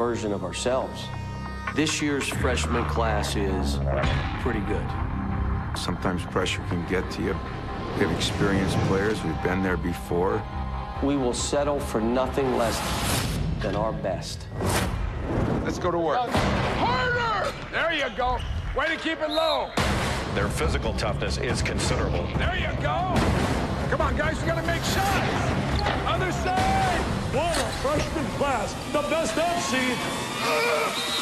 version of ourselves. This year's freshman class is pretty good. Sometimes pressure can get to you. We have experienced players. We've been there before. We will settle for nothing less than our best. Let's go to work. Harder! There you go. Way to keep it low. Their physical toughness is considerable. There you go. Come on, guys, we gotta make shots. Other side. A freshman class. The best I've seen.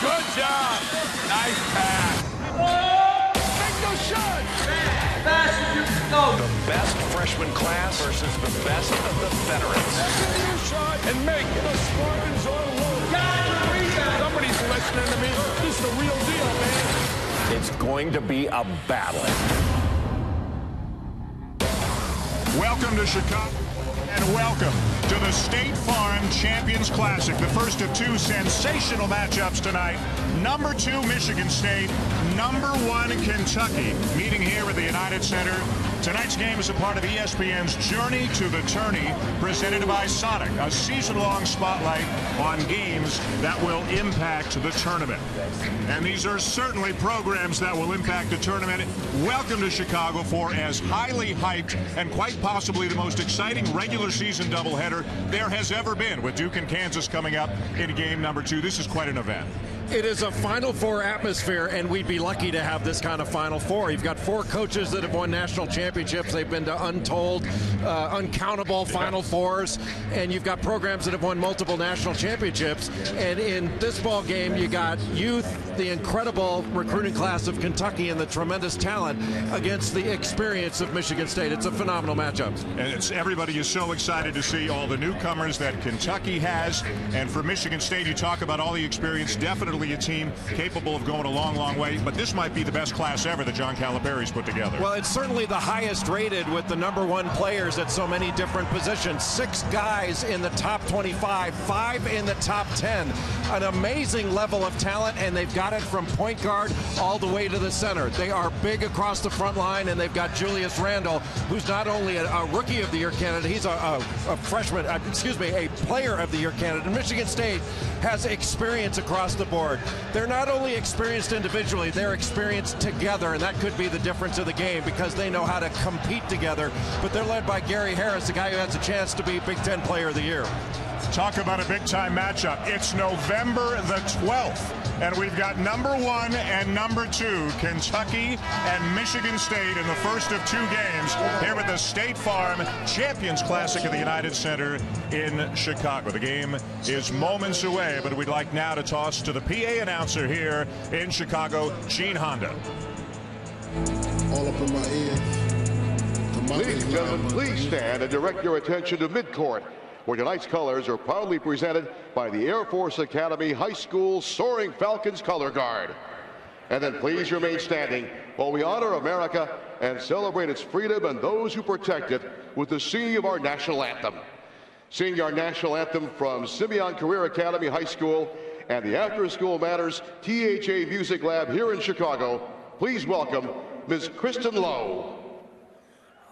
Good job. Nice pass. Oh, make no shot. The best freshman class versus the best of the veterans. Take your shot and make it. The Spartans are loaded. Somebody's listening to me. This is the real deal, man. It's going to be a battle. Welcome to Chicago and welcome to the State Farm Champions Classic, the first of two sensational matchups tonight. Number two, Michigan State. Number one, Kentucky. Meeting here at the United Center. Tonight's game is a part of ESPN's Journey to the Tourney, presented by Sonic, a season-long spotlight on games that will impact the tournament. And these are certainly programs that will impact the tournament. Welcome to Chicago for as highly hyped and quite possibly the most exciting regular season doubleheader there has ever been with Duke and Kansas coming up in game number two. This is quite an event. It is a Final Four atmosphere, and we'd be lucky to have this kind of Final Four. You've got four coaches that have won national championships. They've been to untold, uh, uncountable Final Fours, and you've got programs that have won multiple national championships. And in this ball game, you got youth, the incredible recruiting class of Kentucky, and the tremendous talent against the experience of Michigan State. It's a phenomenal matchup. And it's everybody is so excited to see all the newcomers that Kentucky has. And for Michigan State, you talk about all the experience, definitely a team capable of going a long, long way. But this might be the best class ever that John Calipari's put together. Well, it's certainly the highest rated with the number one players at so many different positions. Six guys in the top 25, five in the top 10. An amazing level of talent, and they've got it from point guard all the way to the center. They are big across the front line, and they've got Julius Randle, who's not only a, a rookie of the year candidate, he's a, a, a freshman, uh, excuse me, a player of the year candidate. And Michigan State has experience across the board. They're not only experienced individually, they're experienced together, and that could be the difference of the game because they know how to compete together. But they're led by Gary Harris, the guy who has a chance to be Big Ten Player of the Year. Talk about a big time matchup. It's November the 12th, and we've got number one and number two, Kentucky and Michigan State in the first of two games here at the State Farm Champions Classic at the United Center in Chicago. The game is moments away, but we'd like now to toss to the PA announcer here in Chicago, Gene Honda. all up in my ears. Ladies and gentlemen, please stand and direct your attention to midcourt, where tonight's colors are proudly presented by the Air Force Academy High School Soaring Falcons Color Guard. And then please remain standing while we honor America and celebrate its freedom and those who protect it with the singing of our national anthem. Singing our national anthem from Simeon Career Academy High School and the After School Matters THA Music Lab here in Chicago, please welcome Ms. Kristen Lowe.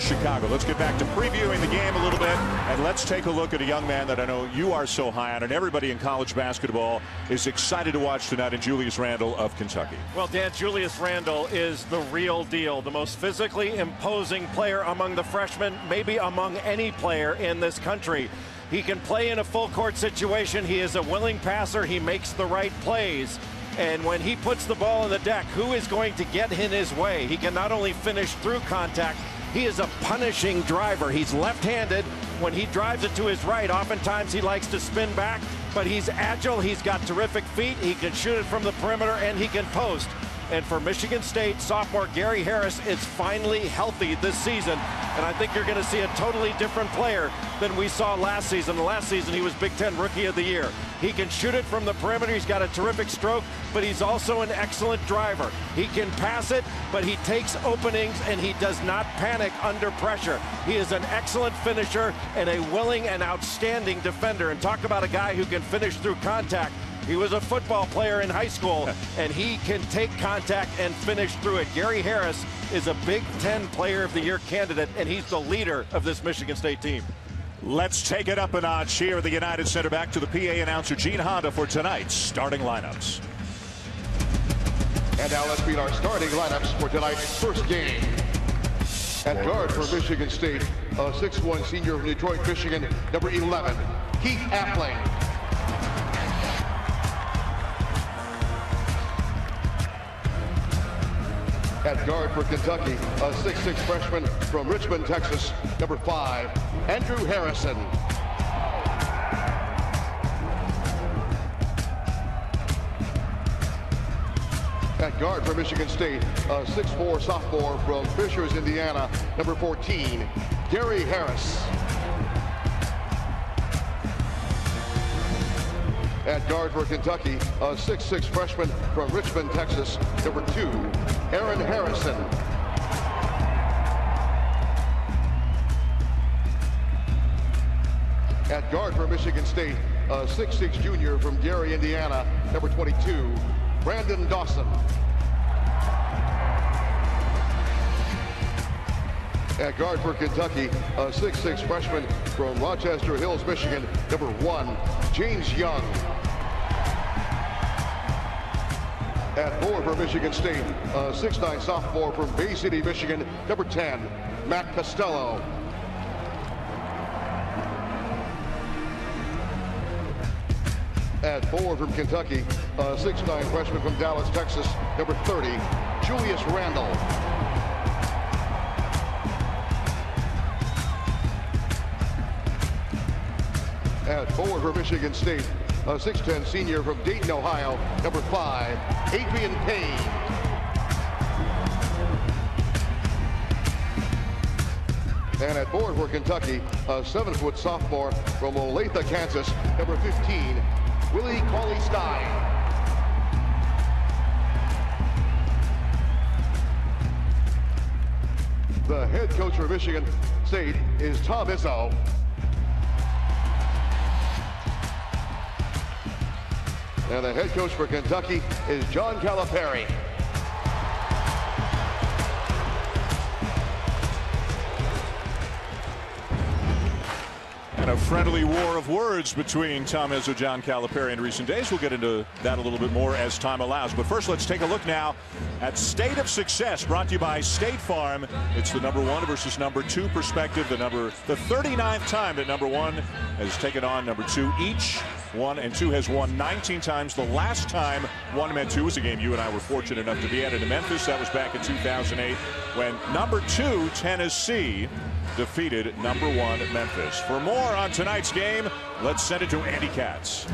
Chicago. Let's get back to previewing the game a little bit, and let's take a look at a young man that I know you are so high on, and everybody in college basketball is excited to watch tonight in Julius Randle of Kentucky. Well, Dan, Julius Randle is the real deal, the most physically imposing player among the freshmen, maybe among any player in this country. He can play in a full court situation. He is a willing passer. He makes the right plays. And when he puts the ball in the deck, who is going to get in his way? He can not only finish through contact, he is a punishing driver. He's left-handed. When he drives it to his right, oftentimes he likes to spin back, but he's agile. He's got terrific feet. He can shoot it from the perimeter, and he can post. And for Michigan State, sophomore Gary Harris is finally healthy this season. And I think you're going to see a totally different player than we saw last season. Last season, he was Big Ten Rookie of the Year. He can shoot it from the perimeter. He's got a terrific stroke, but he's also an excellent driver. He can pass it, but he takes openings and he does not panic under pressure. He is an excellent finisher and a willing and outstanding defender. And talk about a guy who can finish through contact. He was a football player in high school, and he can take contact and finish through it. Gary Harris is a Big Ten Player of the Year candidate, and he's the leader of this Michigan State team. Let's take it up a notch here at the United Center. Back to the PA announcer, Gene Honda, for tonight's starting lineups. And now let's meet our starting lineups for tonight's first game. At guard for Michigan State, a 6'1 senior from Detroit, Michigan, number 11, Keith Appling. At guard for Kentucky, a 6'6 freshman from Richmond, Texas, number 5, Andrew Harrison. At guard for Michigan State, a 6'4 sophomore from Fishers, Indiana, number 14, Gary Harris. At guard for Kentucky, a 6'6 freshman from Richmond, Texas, number 2, Aaron Harrison. At guard for Michigan State, a 6'6 junior from Gary, Indiana, number 22, Branden Dawson. At guard for Kentucky, a 6'6 freshman from Rochester Hills, Michigan, number one, James Young. At forward for Michigan State, a 6'9 sophomore from Bay City, Michigan, number 10, Matt Costello. At forward from Kentucky, a 6'9 freshman from Dallas, Texas, number 30, Julius Randle. Forward for Michigan State, a 6'10 senior from Dayton, Ohio, number 5, Adreian Payne. And at forward for Kentucky, a 7-foot sophomore from Olathe, Kansas, number 15, Willie Cauley Stein. The head coach for Michigan State is Tom Izzo. And the head coach for Kentucky is John Calipari. And a friendly war of words between Tom Izzo, John Calipari in recent days. We'll get into that a little bit more as time allows. But first, let's take a look now at State of Success, brought to you by State Farm. It's the number one versus number two perspective. The number, the 39th time that number one has taken on number two. Each one and two has won 19 times. The last time one met two was a game you and I were fortunate enough to be at in Memphis. That was back in 2008 when number two, Tennessee, defeated number one Memphis. For more on tonight's game, let's send it to Andy Katz.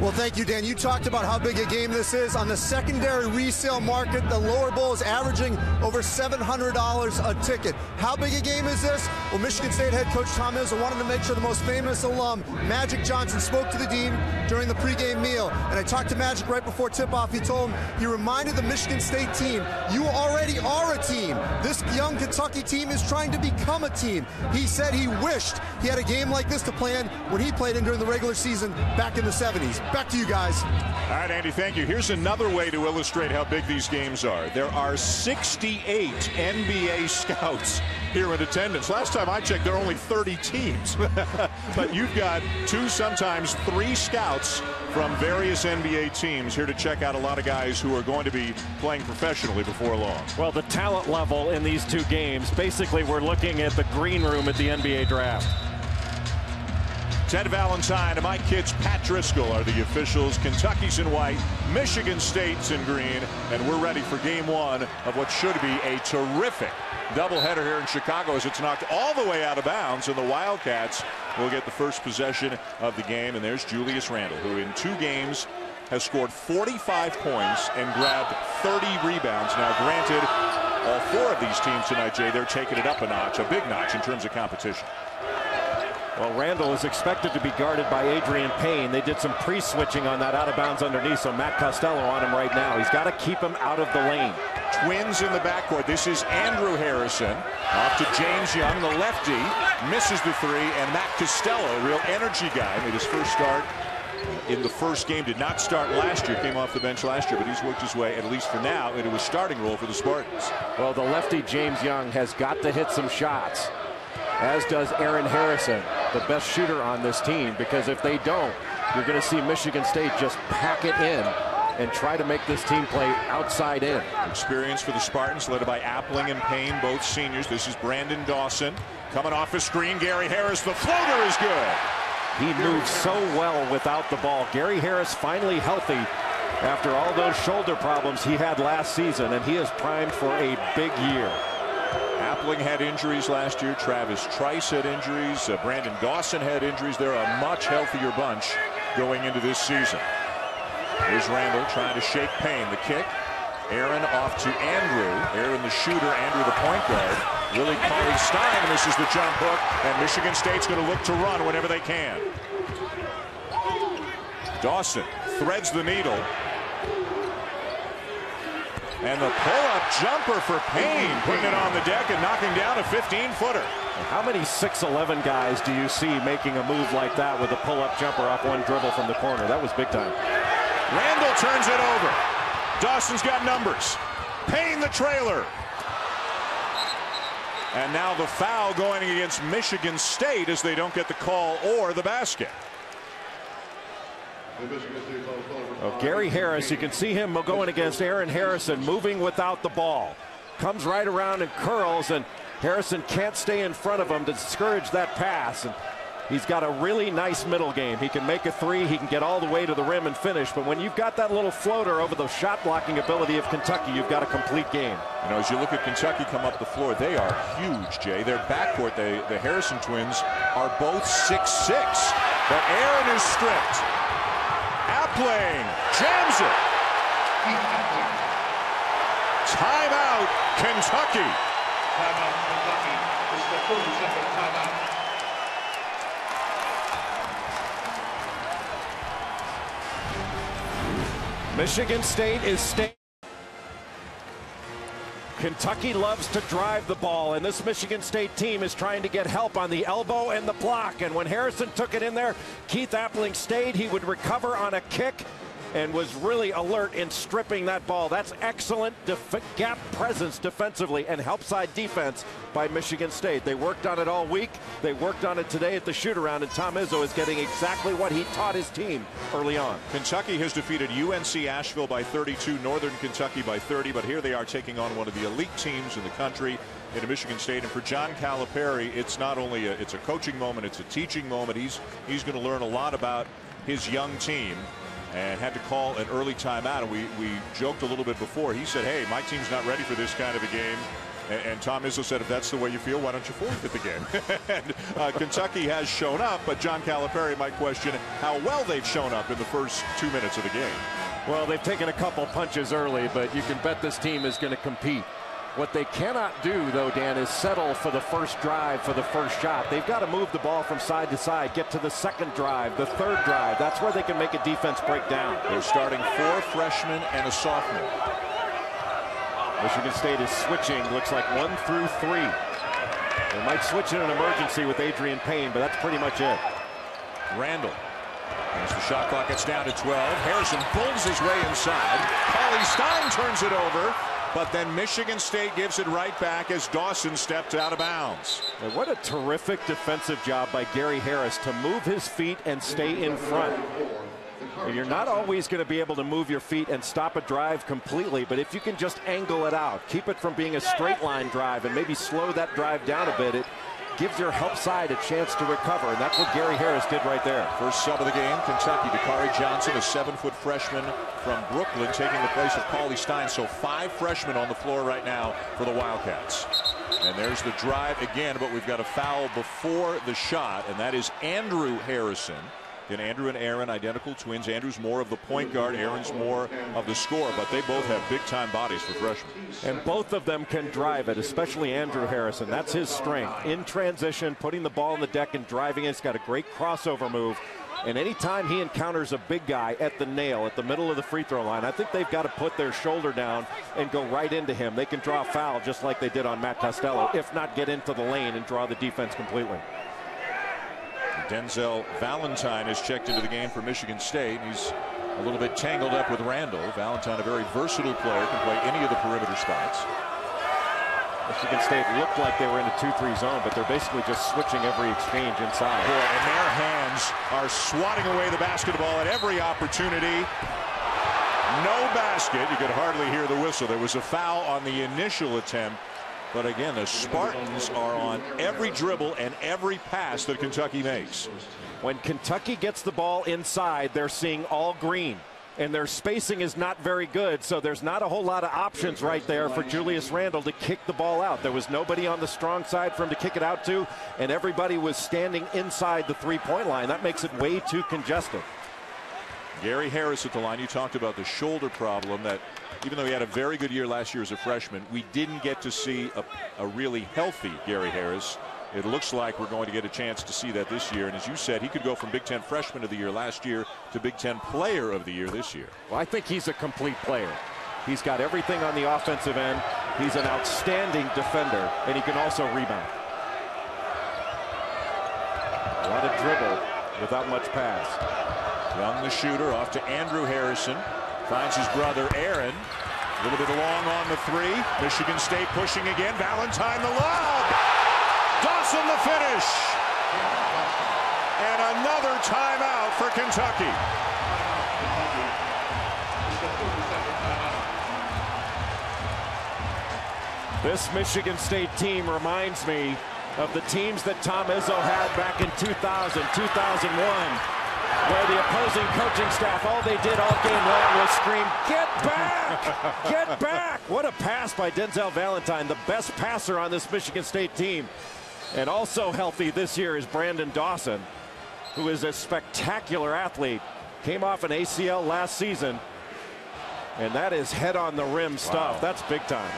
Well, thank you, Dan. You talked about how big a game this is. On the secondary resale market, the lower bowl is averaging over $700 a ticket. How big a game is this? Well, Michigan State head coach Tom Izzo wanted to make sure the most famous alum, Magic Johnson, spoke to the dean during the pregame meal. And I talked to Magic right before tip-off. He told him, he reminded the Michigan State team, you already are a team. This young Kentucky team is trying to become a team. He said he wished he had a game like this to plan when he played in during the regular season back in the 70s. Back to you guys. All right, Andy, thank you. Here's another way to illustrate how big these games are. There are 68 NBA scouts here in attendance. Last time I checked, there are only 30 teams. but you've got two, sometimes three scouts from various NBA teams here to check out a lot of guys who are going to be playing professionally before long. Well, the talent level in these two games, basically we're looking at the green room at the NBA draft. Ted Valentine and Mike Kitts, Pat Driscoll are the officials. Kentucky's in white, Michigan State's in green, and we're ready for game one of what should be a terrific doubleheader here in Chicago as it's knocked all the way out of bounds, and the Wildcats will get the first possession of the game. And there's Julius Randle, who in two games has scored 45 points and grabbed 30 rebounds. Now, granted, all four of these teams tonight, Jay, they're taking it up a notch, a big notch in terms of competition. Well, Randle is expected to be guarded by Adreian Payne. They did some pre-switching on that out of bounds underneath, so Matt Costello on him right now. He's got to keep him out of the lane. Twins in the backcourt. This is Andrew Harrison. Off to James Young, the lefty. Misses the three, and Matt Costello, real energy guy, made his first start in the first game. Did not start last year. Came off the bench last year, but he's worked his way, at least for now, into a starting role for the Spartans. Well, the lefty James Young has got to hit some shots as does Aaron Harrison, the best shooter on this team, because if they don't, you're going to see Michigan State just pack it in and try to make this team play outside in. Experience for the Spartans, led by Appling and Payne, both seniors. This is Branden Dawson coming off a screen. Gary Harris, the floater is good. He moves so well without the ball. Gary Harris finally healthy after all those shoulder problems he had last season, and he is primed for a big year. Appling had injuries last year. Travis Trice had injuries. Uh, Branden Dawson had injuries. They're a much healthier bunch going into this season. Here's Randle trying to shake Payne. The kick. Aaron off to Andrew. Aaron the shooter. Andrew the point guard. Willie Cauley Stein misses the jump hook. And Michigan State's going to look to run whenever they can. Dawson threads the needle. And the pull-up jumper for Payne, putting it on the deck and knocking down a 15-footer. How many 6'11 guys do you see making a move like that with a pull-up jumper off one dribble from the corner? That was big time. Randle turns it over. Dawson's got numbers. Payne the trailer. And now the foul going against Michigan State as they don't get the call or the basket. Oh, Gary Harris, you can see him going against Aaron Harrison, moving without the ball. Comes right around and curls, and Harrison can't stay in front of him to discourage that pass. And he's got a really nice middle game. He can make a three, he can get all the way to the rim and finish. But when you've got that little floater over the shot blocking ability of Kentucky, you've got a complete game. You know, as you look at Kentucky come up the floor, they are huge, Jay. Their backcourt, they, the Harrison twins, are both six-six. But Aaron is stripped. Appling jams it. Timeout, Kentucky. Kentucky. This is the 40 second timeout. Michigan State is staying. Kentucky loves to drive the ball, and this Michigan State team is trying to get help on the elbow and the block. And when Harrison took it in there, Keith Appling stayed. He would recover on a kick and was really alert in stripping that ball. That's excellent gap presence defensively and help side defense by Michigan State. They worked on it all week. They worked on it today at the shoot around, and Tom Izzo is getting exactly what he taught his team early on. Kentucky has defeated UNC Asheville by 32, Northern Kentucky by 30, but here they are taking on one of the elite teams in the country in Michigan State. And for John Calipari, it's not only a, it's a coaching moment, it's a teaching moment. He's he's going to learn a lot about his young team and had to call an early timeout. And we, we joked a little bit before. He said, hey, my team's not ready for this kind of a game. And, and, Tom Izzo said, if that's the way you feel, why don't you forfeit the game? and, uh, Kentucky has shown up, but John Calipari might question how well they've shown up in the first two minutes of the game. Well, they've taken a couple punches early, but you can bet this team is going to compete. What they cannot do, though, Dan, is settle for the first drive for the first shot. They've got to move the ball from side to side, get to the second drive, the third drive. That's where they can make a defense break down. They're starting four freshmen and a sophomore. Michigan State is switching, looks like one through three. They might switch in an emergency with Adreian Payne, but that's pretty much it. Randle. As the shot clock gets down to 12, Harrison pulls his way inside. Cauley Stein turns it over. But then Michigan State gives it right back as Dawson stepped out of bounds. And what a terrific defensive job by Gary Harris to move his feet and stay in front. And you're not always going to be able to move your feet and stop a drive completely, but if you can just angle it out, keep it from being a straight line drive and maybe slow that drive down a bit, it gives your help side a chance to recover, and that's what Gary Harris did right there. First sub of the game, Kentucky, Dakari Johnson, a seven-foot freshman from Brooklyn, taking the place of Cauley Stein. So five freshmen on the floor right now for the Wildcats. And there's the drive again, but we've got a foul before the shot, and that is Andrew Harrison. And Andrew and Aaron, identical twins. Andrew's more of the point guard. Aaron's more of the scorer, but they both have big-time bodies for freshmen. And both of them can drive it, especially Andrew Harrison. That's his strength. In transition, putting the ball on the deck and driving it. He's got a great crossover move. And anytime he encounters a big guy at the nail, at the middle of the free throw line, I think they've got to put their shoulder down and go right into him. They can draw a foul just like they did on Matt Costello, if not get into the lane and draw the defense completely. Denzel Valentine has checked into the game for Michigan State. He's a little bit tangled up with Randle. Valentine, a very versatile player, can play any of the perimeter spots. Michigan State looked like they were in a 2-3 zone, but they're basically just switching every exchange inside. Boy, and their hands are swatting away the basketball at every opportunity. No basket. You could hardly hear the whistle. There was a foul on the initial attempt. But again, the Spartans are on every dribble and every pass that Kentucky makes. When Kentucky gets the ball inside, they're seeing all green. And their spacing is not very good, so there's not a whole lot of options right there for Julius Randle to kick the ball out. There was nobody on the strong side for him to kick it out to, and everybody was standing inside the three-point line. That makes it way too congested. Gary Harris at the line. You talked about the shoulder problem that even though he had a very good year last year as a freshman, we didn't get to see a, a really healthy Gary Harris. It looks like we're going to get a chance to see that this year. And as you said, he could go from Big Ten Freshman of the Year last year to Big Ten Player of the Year this year. Well, I think he's a complete player. He's got everything on the offensive end. He's an outstanding defender, and he can also rebound. A lot of dribble without much pass. Young the shooter off to Andrew Harrison. Finds his brother Aaron. A little bit long on the three. Michigan State pushing again. Valentine the lob. Dawson the finish. And another timeout for Kentucky. This Michigan State team reminds me of the teams that Tom Izzo had back in 2000, 2001 where the opposing coaching staff, all they did all game long was scream, get back, get back. What a pass by Denzel Valentine, the best passer on this Michigan State team. And also healthy this year is Branden Dawson, who is a spectacular athlete. Came off an ACL last season, and that is head on the rim stuff. Wow. That's big time.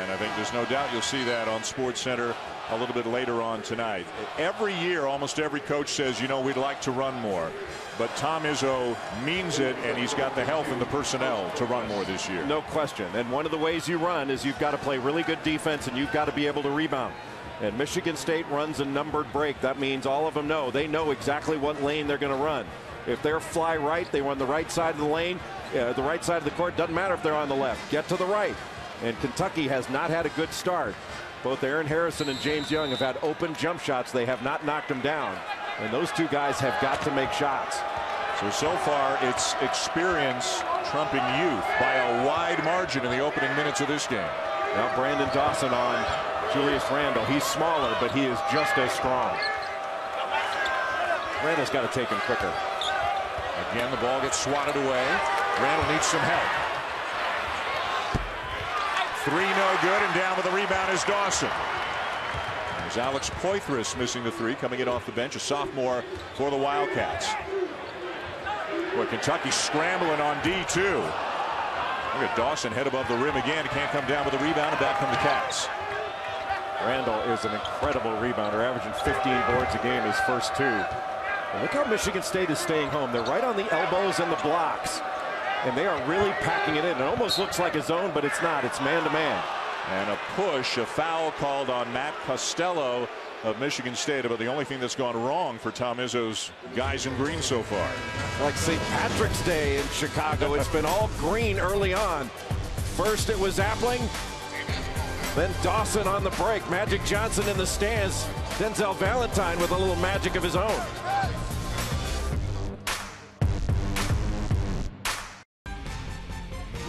And I think there's no doubt you'll see that on Sports Center a little bit later on tonight. Every year, almost every coach says, you know, we'd like to run more. But Tom Izzo means it, and he's got the health and the personnel to run more this year. No question. And one of the ways you run is you've got to play really good defense, and you've got to be able to rebound. And Michigan State runs a numbered break. That means all of them know. They know exactly what lane they're going to run. If they're fly right, they run the right side of the lane. Uh, the right side of the court doesn't matter if they're on the left. Get to the right. And Kentucky has not had a good start. Both Aaron Harrison and James Young have had open jump shots. They have not knocked them down. And those two guys have got to make shots. So, so far, it's experience trumping youth by a wide margin in the opening minutes of this game. Now Branden Dawson on Julius Randle. He's smaller, but he is just as strong. Randle's got to take him quicker. Again, the ball gets swatted away. Randle needs some help. Three no good, and down with the rebound is Dawson. There's Alex Poythress missing the three, coming in off the bench, a sophomore for the Wildcats. Boy, Kentucky scrambling on D2. Look at Dawson head above the rim again. Can't come down with a rebound, and back come the Cats. Randle is an incredible rebounder, averaging 15 boards a game his first two. And look how Michigan State is staying home. They're right on the elbows and the blocks. And they are really packing it in. It almost looks like a zone, but it's not. It's man-to-man. -man. And a push, a foul called on Matt Costello of Michigan State about the only thing that's gone wrong for Tom Izzo's guys in green so far. Like St. Patrick's Day in Chicago, it's been all green early on. First it was Appling, then Dawson on the break. Magic Johnson in the stands. Denzel Valentine with a little magic of his own.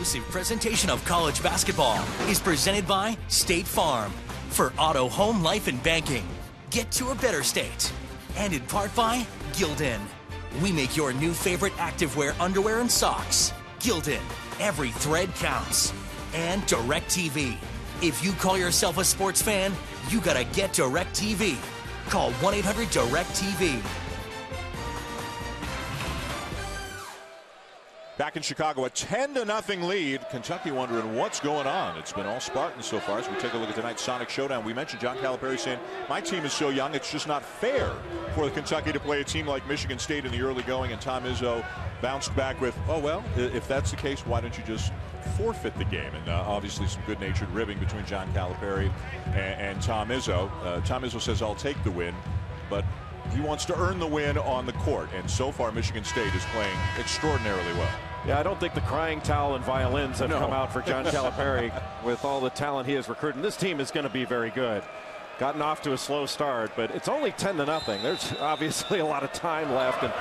Exclusive presentation of college basketball is presented by State Farm for auto, home, life, and banking. Get to a better state. And in part by Gildan. We make your new favorite activewear, underwear, and socks. Gildan. Every thread counts. And DirecTV. If you call yourself a sports fan, you gotta get DirecTV. Call 1 800 DirecTV. Back in Chicago, a 10 to nothing lead. Kentucky wondering what's going on. It's been all Spartans so far as we take a look at tonight's Sonic Showdown. We mentioned John Calipari saying, My team is so young, it's just not fair for Kentucky to play a team like Michigan State in the early going. And Tom Izzo bounced back with, Oh, well, if that's the case, why don't you just forfeit the game? And uh, obviously, some good natured ribbing between John Calipari and, and Tom Izzo. Uh, Tom Izzo says, I'll take the win, but he wants to earn the win on the court. And so far, Michigan State is playing extraordinarily well. Yeah, I don't think the crying towel and violins have no. come out for John Calipari with all the talent he has recruited. This team is going to be very good. Gotten off to a slow start, but it's only 10 to nothing. There's obviously a lot of time left, and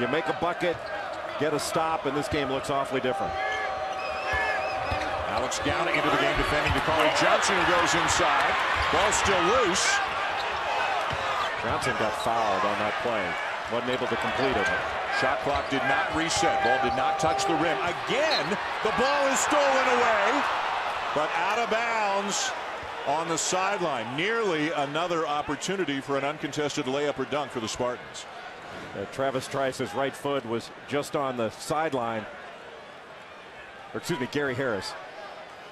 you make a bucket, get a stop, and this game looks awfully different. Alex Gauna into the game defending Dakari Johnson who goes inside. Ball still loose. Johnson got fouled on that play. Wasn't able to complete it. Shot clock did not reset. Ball did not touch the rim. Again, the ball is stolen away, but out of bounds on the sideline. Nearly another opportunity for an uncontested layup or dunk for the Spartans. Uh, Travis Trice's right foot was just on the sideline. Or excuse me, Gary Harris.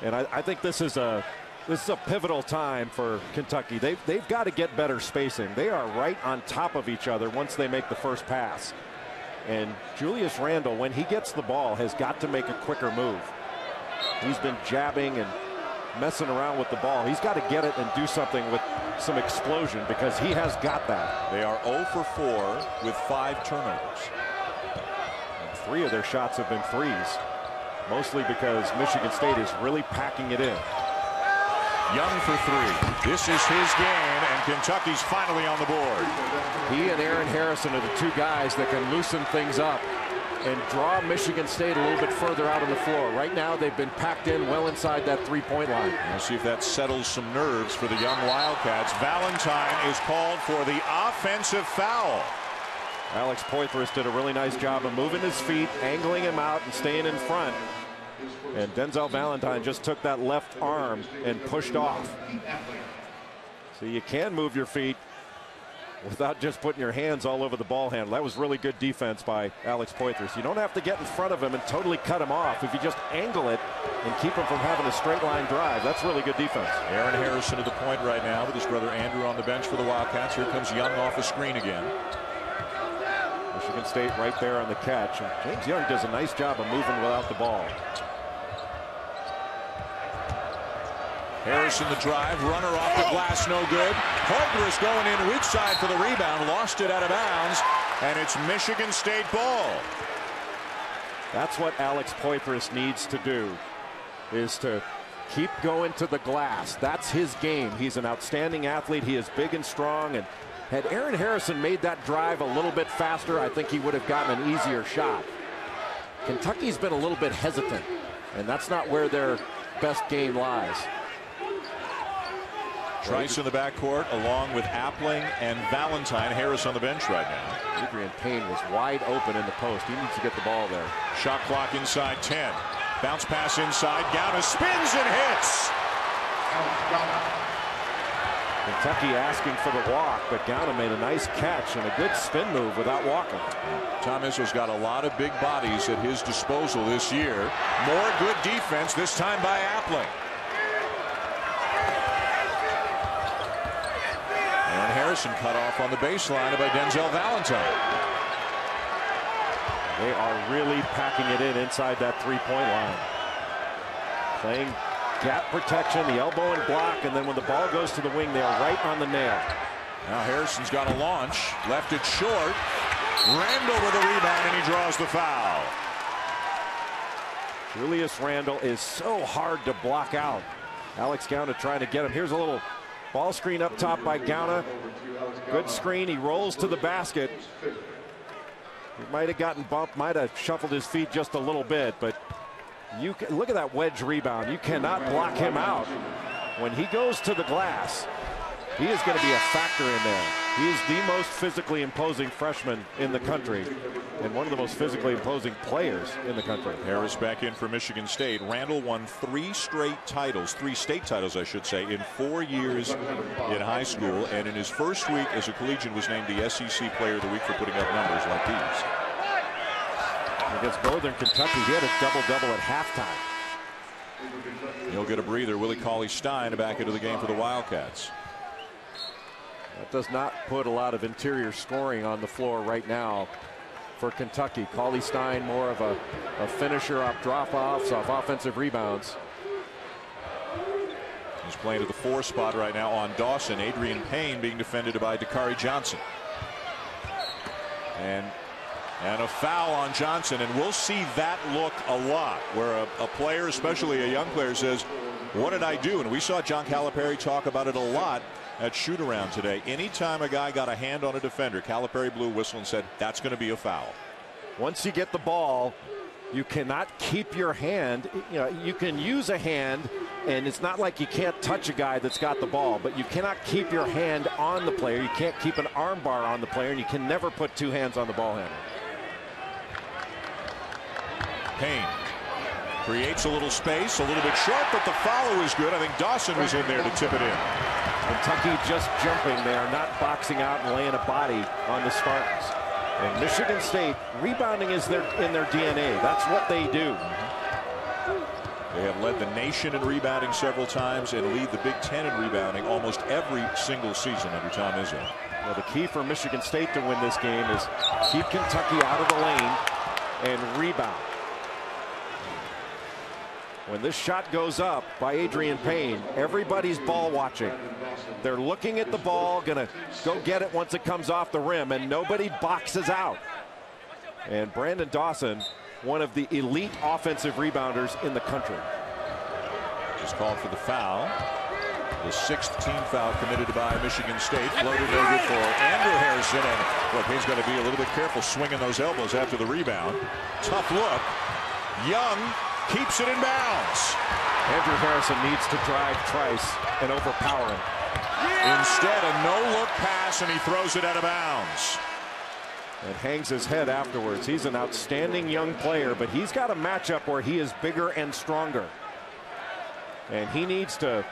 And I, I think this is a this is a pivotal time for Kentucky. They've, they've got to get better spacing. They are right on top of each other once they make the first pass. And Julius Randle, when he gets the ball, has got to make a quicker move. He's been jabbing and messing around with the ball. He's got to get it and do something with some explosion because he has got that. They are 0 for 4 with five turnovers. And three of their shots have been threes, mostly because Michigan State is really packing it in. Young for three. This is his game, and Kentucky's finally on the board. He and Aaron Harrison are the two guys that can loosen things up and draw Michigan State a little bit further out on the floor. Right now, they've been packed in well inside that three-point line. We'll see if that settles some nerves for the young Wildcats. Valentine is called for the offensive foul. Alex Poythress did a really nice job of moving his feet, angling him out, and staying in front. And Denzel Valentine just took that left arm and pushed off. So you can move your feet without just putting your hands all over the ball handle. That was really good defense by Alex Poythress. You don't have to get in front of him and totally cut him off. If you just angle it and keep him from having a straight line drive, that's really good defense. Aaron Harrison to the point right now with his brother Andrew on the bench for the Wildcats. Here comes Young off a screen again. Michigan State right there on the catch. And James Young does a nice job of moving without the ball. Harrison the drive, runner off the glass, no good. Poythress going in weak side for the rebound, lost it out of bounds, and it's Michigan State ball. That's what Alex Poythress needs to do, is to keep going to the glass. That's his game. He's an outstanding athlete. He is big and strong, and had Aaron Harrison made that drive a little bit faster, I think he would have gotten an easier shot. Kentucky's been a little bit hesitant, and that's not where their best game lies. Trice in the backcourt along with Appling and Valentine. Harris on the bench right now. Adreian Payne was wide open in the post. He needs to get the ball there. Shot clock inside 10. Bounce pass inside. Gauna spins and hits. Kentucky asking for the walk, but Gauna made a nice catch and a good spin move without walking. Tom Izzo's got a lot of big bodies at his disposal this year. More good defense, this time by Appling. Harrison cut off on the baseline by Denzel Valentine. They are really packing it in inside that three-point line. Playing gap protection, the elbow and block, and then when the ball goes to the wing, they are right on the nail. Now Harrison's got a launch, left it short. Randle with a rebound, and he draws the foul. Julius Randle is so hard to block out. Alex Gauna trying to get him. Here's a little ball screen up top by Gauna. Good screen. He rolls to the basket. He might have gotten bumped, might have shuffled his feet just a little bit, but you can, look at that wedge rebound. You cannot block him out. When he goes to the glass, he is going to be a factor in there. He is the most physically imposing freshman in the country and one of the most physically imposing players in the country. Harris back in for Michigan State. Randle won three straight titles, three state titles, I should say, in four years in high school. And in his first week as a collegian was named the SEC Player of the Week for putting up numbers like these. Against Northern Kentucky, he had a double-double at halftime. He'll get a breather. Willie Cauley-Stein back into the game for the Wildcats. That does not put a lot of interior scoring on the floor right now for Kentucky. Cauley-Stein more of a, a finisher off drop-offs, off offensive rebounds. He's playing at the four spot right now on Dawson. Adreian Payne being defended by Dakari Johnson. And and a foul on Johnson. And we'll see that look a lot where a, a player, especially a young player, says, what did I do? And we saw John Calipari talk about it a lot at shoot around today. Anytime a guy got a hand on a defender, Calipari blew whistle and said, that's going to be a foul. Once you get the ball, you cannot keep your hand. You know, you can use a hand, and it's not like you can't touch a guy that's got the ball, but you cannot keep your hand on the player. You can't keep an armbar on the player, and you can never put two hands on the ball handle. Payne creates a little space, a little bit short, but the follow is good. I think Dawson was in there to tip it in. Kentucky just jumping there, not boxing out and laying a body on the Spartans. And Michigan State, rebounding is their in their DNA. That's what they do. They have led the nation in rebounding several times and lead the Big Ten in rebounding almost every single season under Tom Izzo. Well, the key for Michigan State to win this game is keep Kentucky out of the lane and rebound. When this shot goes up by Adreian Payne, everybody's ball watching. They're looking at the ball, to go get it once it comes off the rim, and nobody boxes out. And Branden Dawson, one of the elite offensive rebounders in the country. Just called for the foul. The sixth team foul committed by Michigan State. Floated good for Andrew Harrison. And look, he's going to be a little bit careful swinging those elbows after the rebound. Tough look. Young keeps it in bounds. Andrew Harrison needs to drive Trice and overpower him. Instead, a no-look pass, and he throws it out of bounds. And hangs his head afterwards. He's an outstanding young player, but he's got a matchup where he is bigger and stronger. And he needs to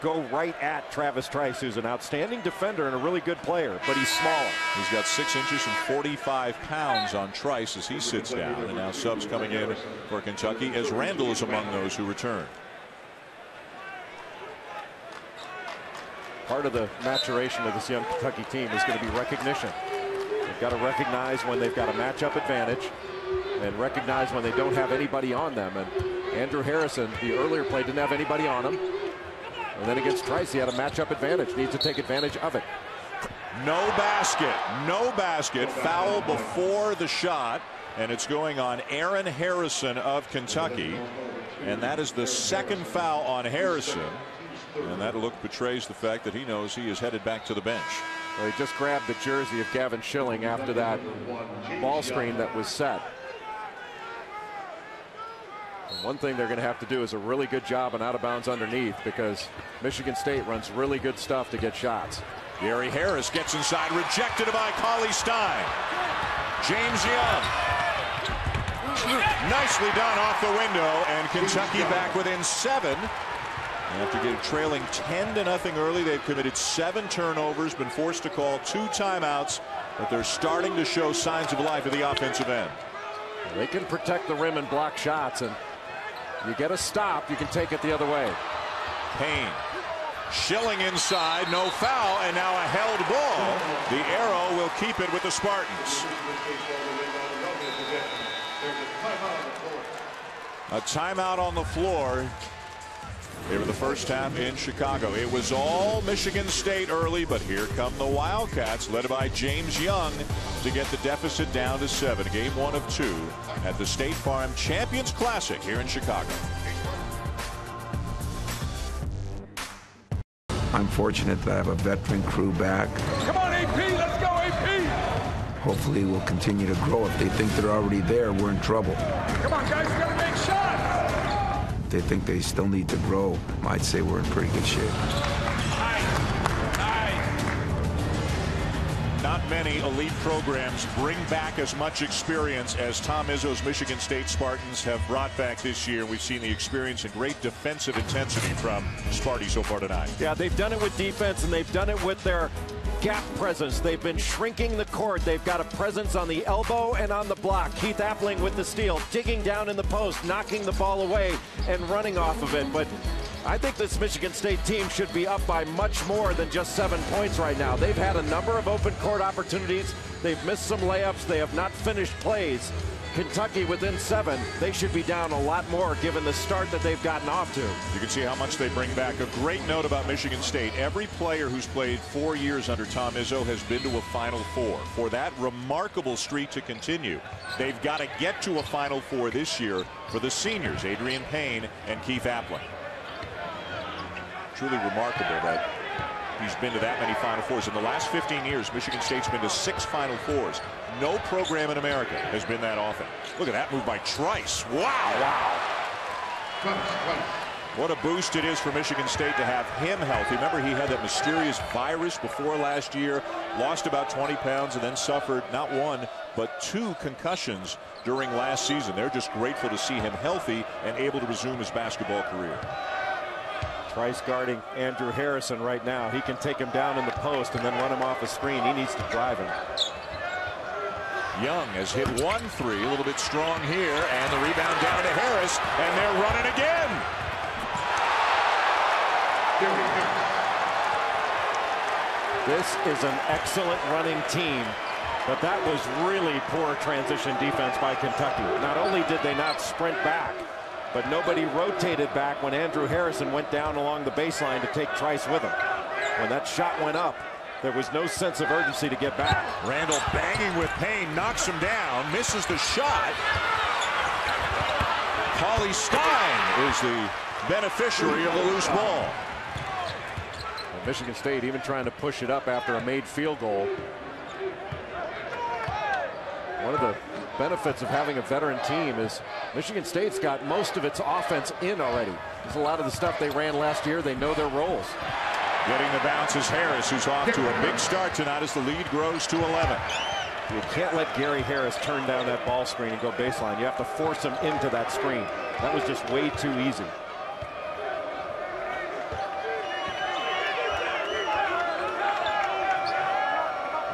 go right at Travis Trice, who's an outstanding defender and a really good player, but he's smaller. He's got six inches and 45 pounds on Trice as he sits down. And now subs coming in for Kentucky as Randle is among those who return. Part of the maturation of this young Kentucky team is going to be recognition. They've got to recognize when they've got a matchup advantage and recognize when they don't have anybody on them. And Andrew Harrison, the earlier play, didn't have anybody on him. And then against Trice, he had a matchup advantage. Needs to take advantage of it. No basket. No basket. Foul before the shot. And it's going on Aaron Harrison of Kentucky. And that is the second foul on Harrison. And that look betrays the fact that he knows he is headed back to the bench. Well, he just grabbed the jersey of Gavin Schilling after that ball screen that was set. And one thing they're going to have to do is a really good job on out of bounds underneath because Michigan State runs really good stuff to get shots. Gary Harris gets inside, rejected by Cauley Stein. James Young. Nicely done off the window, and Kentucky back within seven. After getting trailing 10 to nothing early, they've committed seven turnovers, been forced to call two timeouts, but they're starting to show signs of life at the offensive end. They can protect the rim and block shots, and you get a stop, you can take it the other way. Payne. Schilling inside, no foul, and now a held ball. The arrow will keep it with the Spartans. A timeout on the floor. They were the first half in Chicago. It was all Michigan State early, but here come the Wildcats, led by James Young, to get the deficit down to seven. Game one of two at the State Farm Champions Classic here in Chicago. I'm fortunate that I have a veteran crew back. Come on, AP, let's go, AP! Hopefully we'll continue to grow. If they think they're already there, we're in trouble. Come on, guys, we gotta make shots! If they think they still need to grow, I'd say we're in pretty good shape. Not many elite programs bring back as much experience as Tom Izzo's Michigan State Spartans have brought back this year. We've seen the experience and great defensive intensity from Sparty so far tonight. Yeah, they've done it with defense, and they've done it with their gap presence. They've been shrinking the court. They've got a presence on the elbow and on the block. Keith Appling with the steal, digging down in the post, knocking the ball away and running off of it. But I think this Michigan State team should be up by much more than just seven points right now. They've had a number of open court opportunities. They've missed some layups. They have not finished plays. Kentucky within seven. They should be down a lot more given the start that they've gotten off to. You can see how much they bring back. A great note about Michigan State. Every player who's played four years under Tom Izzo has been to a Final Four. For that remarkable streak to continue, they've got to get to a Final Four this year for the seniors, Adreian Payne and Keith Appling. Truly remarkable that he's been to that many Final Fours. In the last 15 years, Michigan State's been to six Final Fours. No program in America has been that often. Look at that move by Trice. Wow. Wow. What a boost it is for Michigan State to have him healthy. Remember, he had that mysterious virus before last year, lost about 20 pounds, and then suffered not one, but two concussions during last season. They're just grateful to see him healthy and able to resume his basketball career. Trice guarding Andrew Harrison right now. He can take him down in the post and then run him off the screen. He needs to drive him. Young has hit one three, a little bit strong here, and the rebound down to Harris, and they're running again. This is an excellent running team, but that was really poor transition defense by Kentucky. Not only did they not sprint back, but nobody rotated back when Andrew Harrison went down along the baseline to take Trice with him. When that shot went up, there was no sense of urgency to get back. Randle banging with Payne, knocks him down, misses the shot. Cauley-Stein is the beneficiary of the loose ball. And Michigan State even trying to push it up after a made field goal. One of the benefits of having a veteran team is Michigan State's got most of its offense in already. There's a lot of the stuff they ran last year. They know their roles. Getting the bounce is Harris, who's off to a big start tonight as the lead grows to 11. You can't let Gary Harris turn down that ball screen and go baseline. You have to force him into that screen. That was just way too easy.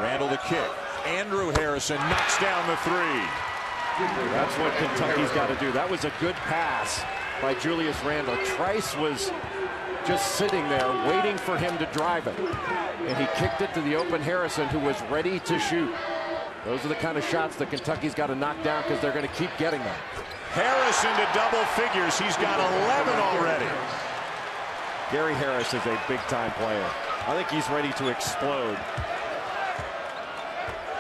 Randle the kick. Andrew Harrison knocks down the three. That's what Kentucky's got to do. That was a good pass by Julius Randle. Trice was just sitting there waiting for him to drive it. And he kicked it to the open Harrison who was ready to shoot. Those are the kind of shots that Kentucky's got to knock down because they're going to keep getting them. Harrison into double figures. He's got 11 already. Gary Harris is a big time player. I think he's ready to explode.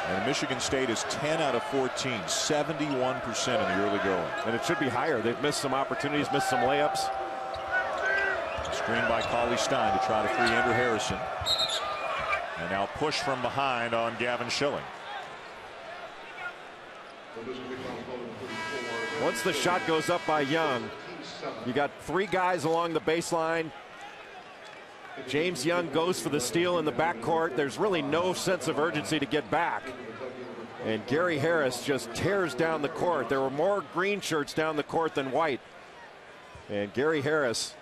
And Michigan State is 10 out of 14, 71% in the early going. And it should be higher. They've missed some opportunities, missed some layups. Screen by Cauley-Stein to try to free Andrew Harrison. And now push from behind on Gavin Schilling. Once the shot goes up by Young, you got three guys along the baseline. James Young goes for the steal in the backcourt. There's really no sense of urgency to get back. And Gary Harris just tears down the court. There were more green shirts down the court than white. And Gary Harris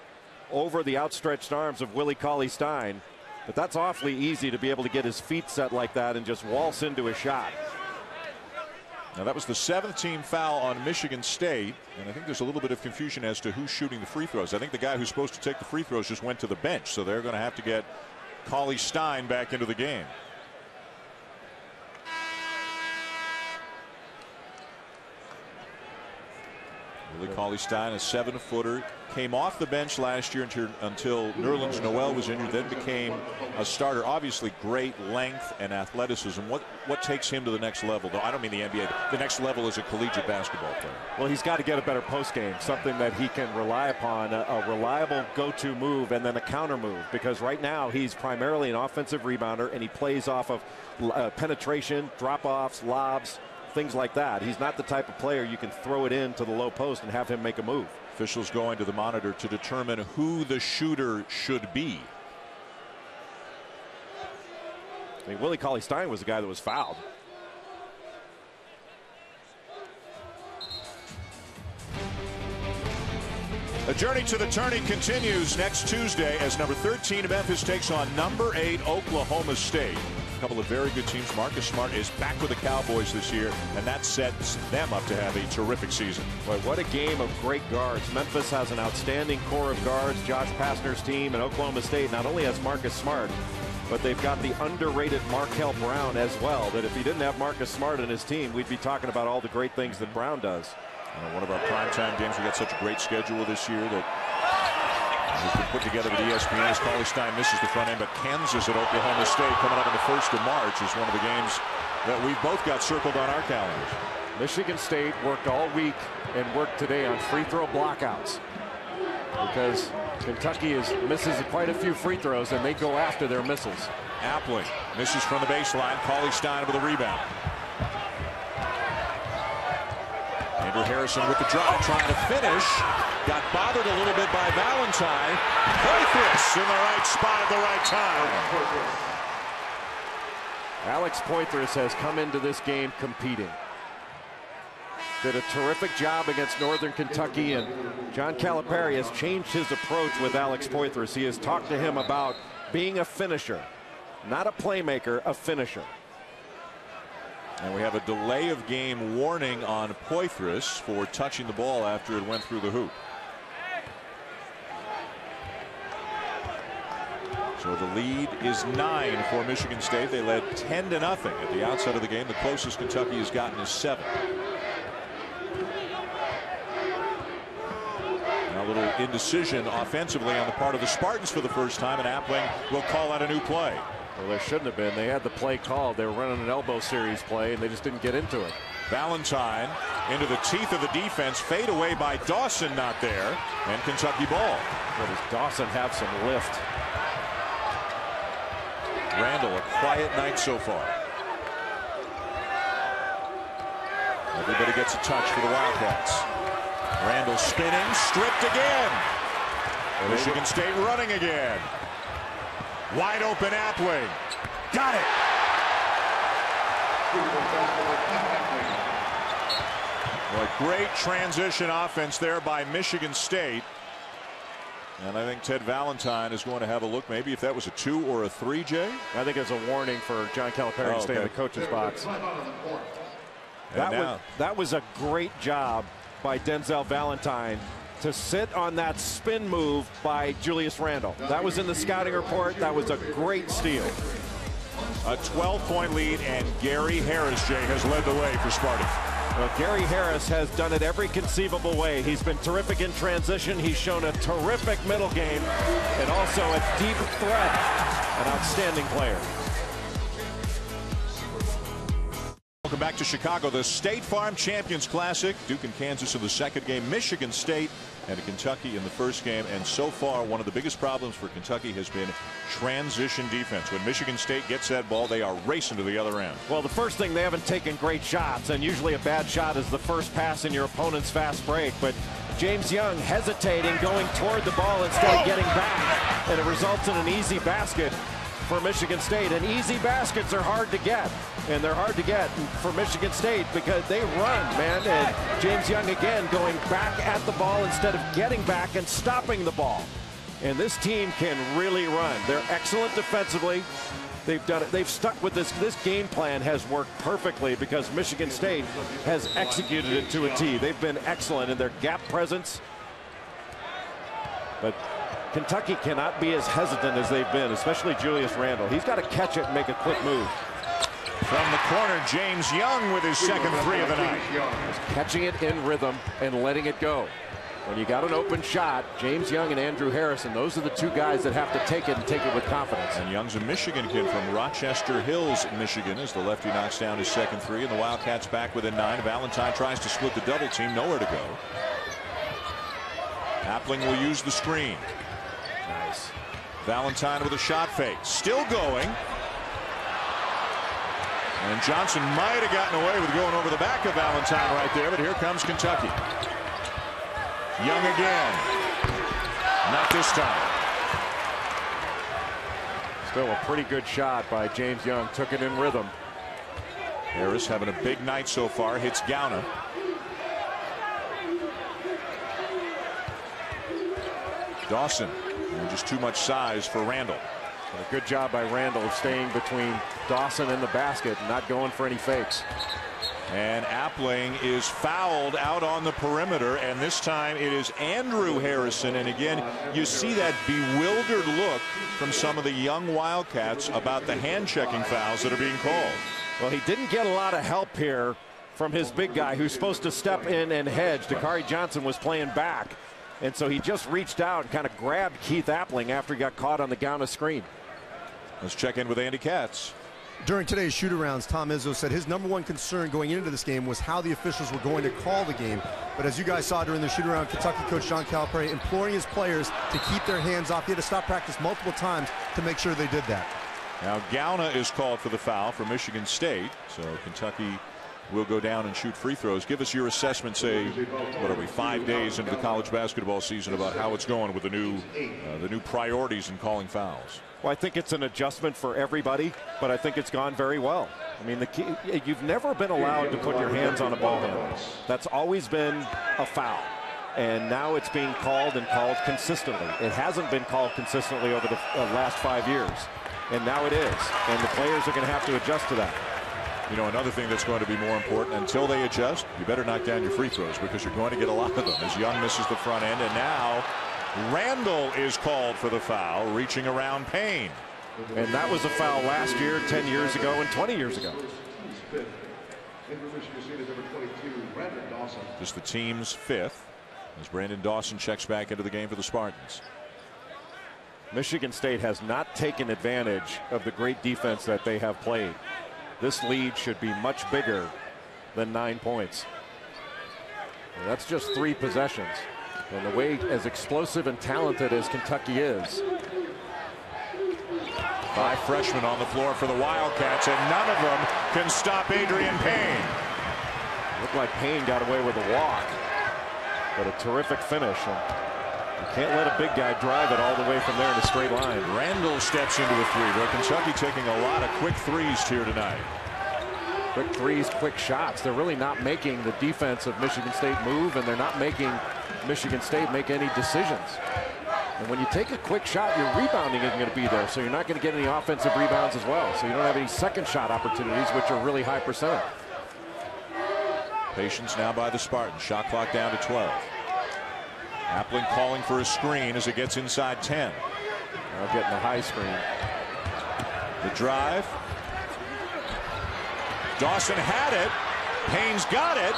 over the outstretched arms of Willie Cauley Stein. But that's awfully easy to be able to get his feet set like that and just waltz into a shot. Now that was the seventh team foul on Michigan State, and I think there's a little bit of confusion as to who's shooting the free throws. I think the guy who's supposed to take the free throws just went to the bench, so they're going to have to get Cauley Stein back into the game. Willie Cauley Stein, a seven footer, came off the bench last year until, until Nerlens Noel was injured, then became a starter. Obviously, great length and athleticism. What what takes him to the next level? Though I don't mean the NBA. The next level is a collegiate basketball player. Well, he's got to get a better post game, something that he can rely upon, a, a reliable go-to move and then a counter move. Because right now he's primarily an offensive rebounder and he plays off of uh, penetration, drop-offs, lobs things like that. He's not the type of player you can throw it into the low post and have him make a move. Officials going to the monitor to determine who the shooter should be. I mean, Willie Cauley Stein was the guy that was fouled. The journey to the tourney continues next Tuesday as number 13 Memphis takes on number 8 Oklahoma State couple of very good teams. Marcus Smart is back with the Cowboys this year, and that sets them up to have a terrific season. Boy, what a game of great guards. Memphis has an outstanding core of guards. Josh Pastner's team and Oklahoma State not only has Marcus Smart, but they've got the underrated Markel Brown as well. That if he didn't have Marcus Smart in his team, we'd be talking about all the great things that Brown does. Uh, one of our primetime games, we got such a great schedule this year that has been put together with ESPN as Cauley Stein misses the front end, but Kansas at Oklahoma State coming up on the 1st of March is one of the games that we've both got circled on our calendars. Michigan State worked all week and worked today on free throw blockouts because Kentucky is misses quite a few free throws and they go after their missiles. Appling misses from the baseline. Cauley Stein with a rebound. Andrew Harrison with the drop, trying to finish. Got bothered a little bit by Valentine. Poythress in the right spot at the right time. Alex Poythress has come into this game competing. Did a terrific job against Northern Kentucky, and John Calipari has changed his approach with Alex Poythress. He has talked to him about being a finisher, not a playmaker, a finisher. And we have a delay of game warning on Poythress for touching the ball after it went through the hoop. So the lead is nine for Michigan State. They led 10 to nothing at the outset of the game. The closest Kentucky has gotten is seven. Now a little indecision offensively on the part of the Spartans for the first time, and Appling will call out a new play. Well, there shouldn't have been. They had the play called. They were running an elbow series play, and they just didn't get into it. Valentine into the teeth of the defense. Fade away by Dawson, not there. And Kentucky ball. Well, does Dawson have some lift? Randle, a quiet night so far. Everybody gets a touch for the Wildcats. Randle spinning, stripped again. Michigan State running again. Wide open Appling. Got it. Well, great transition offense there by Michigan State. And I think Ted Valentine is going to have a look maybe if that was a two or a three, Jay. I think it's a warning for John Calipari oh, to stay okay. in the coach's box. That was, that was a great job by Denzel Valentine to sit on that spin move by Julius Randle. That was in the scouting report. That was a great steal. A 12-point lead, and Gary Harris, Jay, has led the way for Sparty. Well, Gary Harris has done it every conceivable way. He's been terrific in transition. He's shown a terrific middle game and also a deep threat. An outstanding player. Welcome back to Chicago, the State Farm Champions Classic. Duke and Kansas in the second game. Michigan State and Kentucky in the first game. And so far, one of the biggest problems for Kentucky has been transition defense. When Michigan State gets that ball, they are racing to the other end. Well, the first thing, they haven't taken great shots. And usually a bad shot is the first pass in your opponent's fast break. But James Young hesitating, going toward the ball instead of getting back. And it results in an easy basket for Michigan State. And easy baskets are hard to get. And they're hard to get for Michigan State because they run, man. And James Young again going back at the ball instead of getting back and stopping the ball. And this team can really run. They're excellent defensively. They've done it. They've stuck with this. This game plan has worked perfectly because Michigan State has executed it to a T. They've been excellent in their gap presence. But Kentucky cannot be as hesitant as they've been, especially Julius Randle. He's got to catch it and make a quick move. From the corner, James Young with his second three of the night. Catching it in rhythm and letting it go. When you got an open shot, James Young and Andrew Harrison, those are the two guys that have to take it and take it with confidence. And Young's a Michigan kid from Rochester Hills, Michigan, as the lefty knocks down his second three, and the Wildcats back within nine. Valentine tries to split the double team, nowhere to go. Appling will use the screen. Valentine with a shot fake. Still going. And Johnson might have gotten away with going over the back of Valentine right there, but here comes Kentucky. Young again. Not this time. Still a pretty good shot by James Young. Took it in rhythm. Harris having a big night so far. Hits Gauna. Dawson. And just too much size for Randle. A good job by Randle of staying between Dawson and the basket and not going for any fakes. And Appling is fouled out on the perimeter, and this time it is Andrew Harrison. And again, you see that bewildered look from some of the young Wildcats about the hand checking fouls that are being called. Well, he didn't get a lot of help here from his big guy who's supposed to step in and hedge. Dakari Johnson was playing back. And so he just reached out and kind of grabbed Keith Appling after he got caught on the Gauna screen. Let's check in with Andy Katz. During today's shoot-arounds, Tom Izzo said his number one concern going into this game was how the officials were going to call the game. But as you guys saw during the shoot-around, Kentucky coach John Calipari imploring his players to keep their hands off. He had to stop practice multiple times to make sure they did that. Now Gauna is called for the foul for Michigan State. So Kentucky will go down and shoot free throws. Give us your assessment, say, what are we, five days into the college basketball season about how it's going with the new, uh, the new priorities in calling fouls. Well, I think it's an adjustment for everybody, but I think it's gone very well. I mean, the key, you've never been allowed to put your hands on a ball. That's always been a foul. And now it's being called and called consistently. It hasn't been called consistently over the uh, last five years. And now it is. And the players are going to have to adjust to that. You know, another thing that's going to be more important until they adjust, you better knock down your free throws because you're going to get a lot of them as Young misses the front end. And now Randle is called for the foul, reaching around Payne. And that was a foul last year, 10 years ago, and 20 years ago. Just the team's fifth as Branden Dawson checks back into the game for the Spartans. Michigan State has not taken advantage of the great defense that they have played. This lead should be much bigger than nine points. And that's just three possessions. And the way as explosive and talented as Kentucky is. Five freshmen on the floor for the Wildcats, and none of them can stop Adreian Payne. Looked like Payne got away with a walk, but a terrific finish. And you can't let a big guy drive it all the way from there in a straight line. Randle steps into a three. But Kentucky taking a lot of quick threes here tonight. Quick threes, quick shots. They're really not making the defense of Michigan State move, and they're not making Michigan State make any decisions. And when you take a quick shot, your rebounding isn't going to be there, so you're not going to get any offensive rebounds as well. So you don't have any second shot opportunities, which are really high percentage. Patience now by the Spartans. Shot clock down to 12. Appling calling for a screen as it gets inside 10. Now getting the high screen. The drive. Dawson had it. Payne's got it.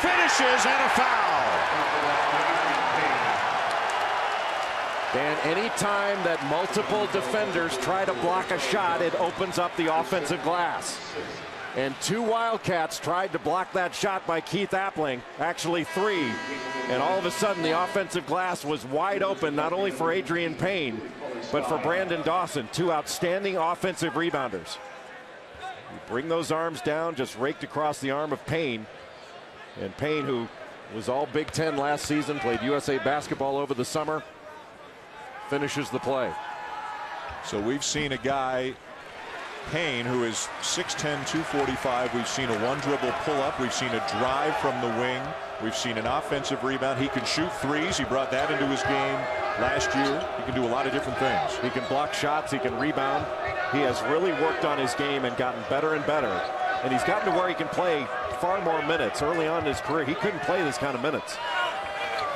Finishes and a foul. And any time that multiple defenders try to block a shot, it opens up the offensive glass. And two Wildcats tried to block that shot by Keith Appling, actually three. And all of a sudden, the offensive glass was wide open, not only for Adreian Payne, but for Branden Dawson, two outstanding offensive rebounders. You bring those arms down, just raked across the arm of Payne. And Payne, who was all Big Ten last season, played USA basketball over the summer, finishes the play. So we've seen a guy, Payne, who is 6'10", 245. We've seen a one dribble pull up. We've seen a drive from the wing. We've seen an offensive rebound. He can shoot threes. He brought that into his game last year. He can do a lot of different things. He can block shots. He can rebound. He has really worked on his game and gotten better and better. And he's gotten to where he can play far more minutes. Early on in his career, he couldn't play this kind of minutes.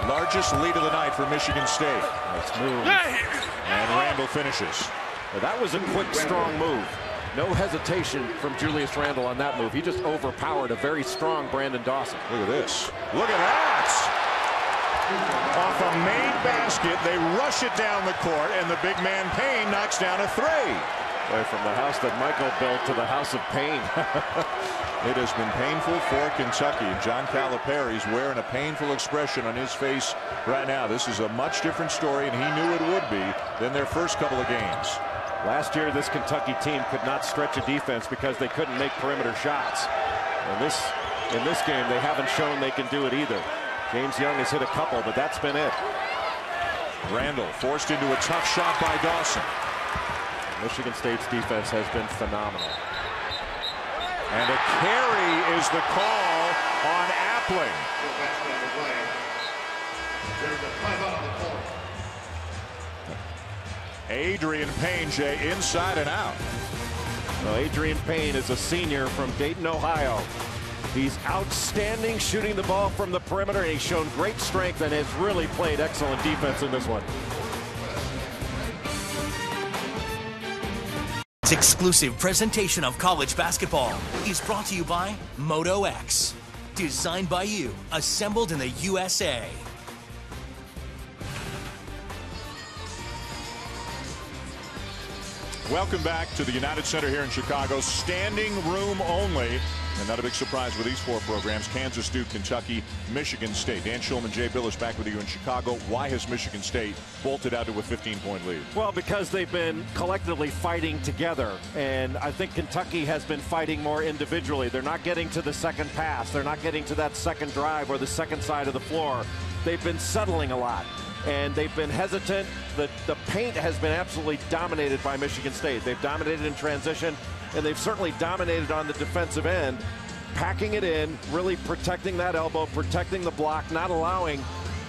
Largest lead of the night for Michigan State. Nice move. And Randle finishes. Well, that was a quick, strong move. No hesitation from Julius Randle on that move. He just overpowered a very strong Branden Dawson. Look at this. Look at that. Off a made basket, they rush it down the court, and the big man Payne knocks down a three. Boy, from the house that Michael built to the house of pain. it has been painful for Kentucky. John Calipari's wearing a painful expression on his face right now. This is a much different story, and he knew it would be than their first couple of games. Last year, this Kentucky team could not stretch a defense because they couldn't make perimeter shots. And this, in this game, they haven't shown they can do it either. James Young has hit a couple, but that's been it. Randle forced into a tough shot by Dawson. Michigan State's defense has been phenomenal. And a carry is the call on Appling. Adreian Payne, Jay, inside and out. Well, Adreian Payne is a senior from Dayton, Ohio. He's outstanding shooting the ball from the perimeter, he's shown great strength and has really played excellent defense in this one. This exclusive presentation of college basketball is brought to you by Moto X. Designed by you, assembled in the USA. Welcome back to the United Center here in Chicago. Standing room only. And not a big surprise with these four programs. Kansas, Duke, Kentucky, Michigan State. Dan Shulman, Jay Bilas back with you in Chicago. Why has Michigan State bolted out to a 15-point lead? Well, because they've been collectively fighting together. And I think Kentucky has been fighting more individually. They're not getting to the second pass. They're not getting to that second drive or the second side of the floor. They've been settling a lot and they've been hesitant. The, the paint has been absolutely dominated by Michigan State. They've dominated in transition, and they've certainly dominated on the defensive end, packing it in, really protecting that elbow, protecting the block, not allowing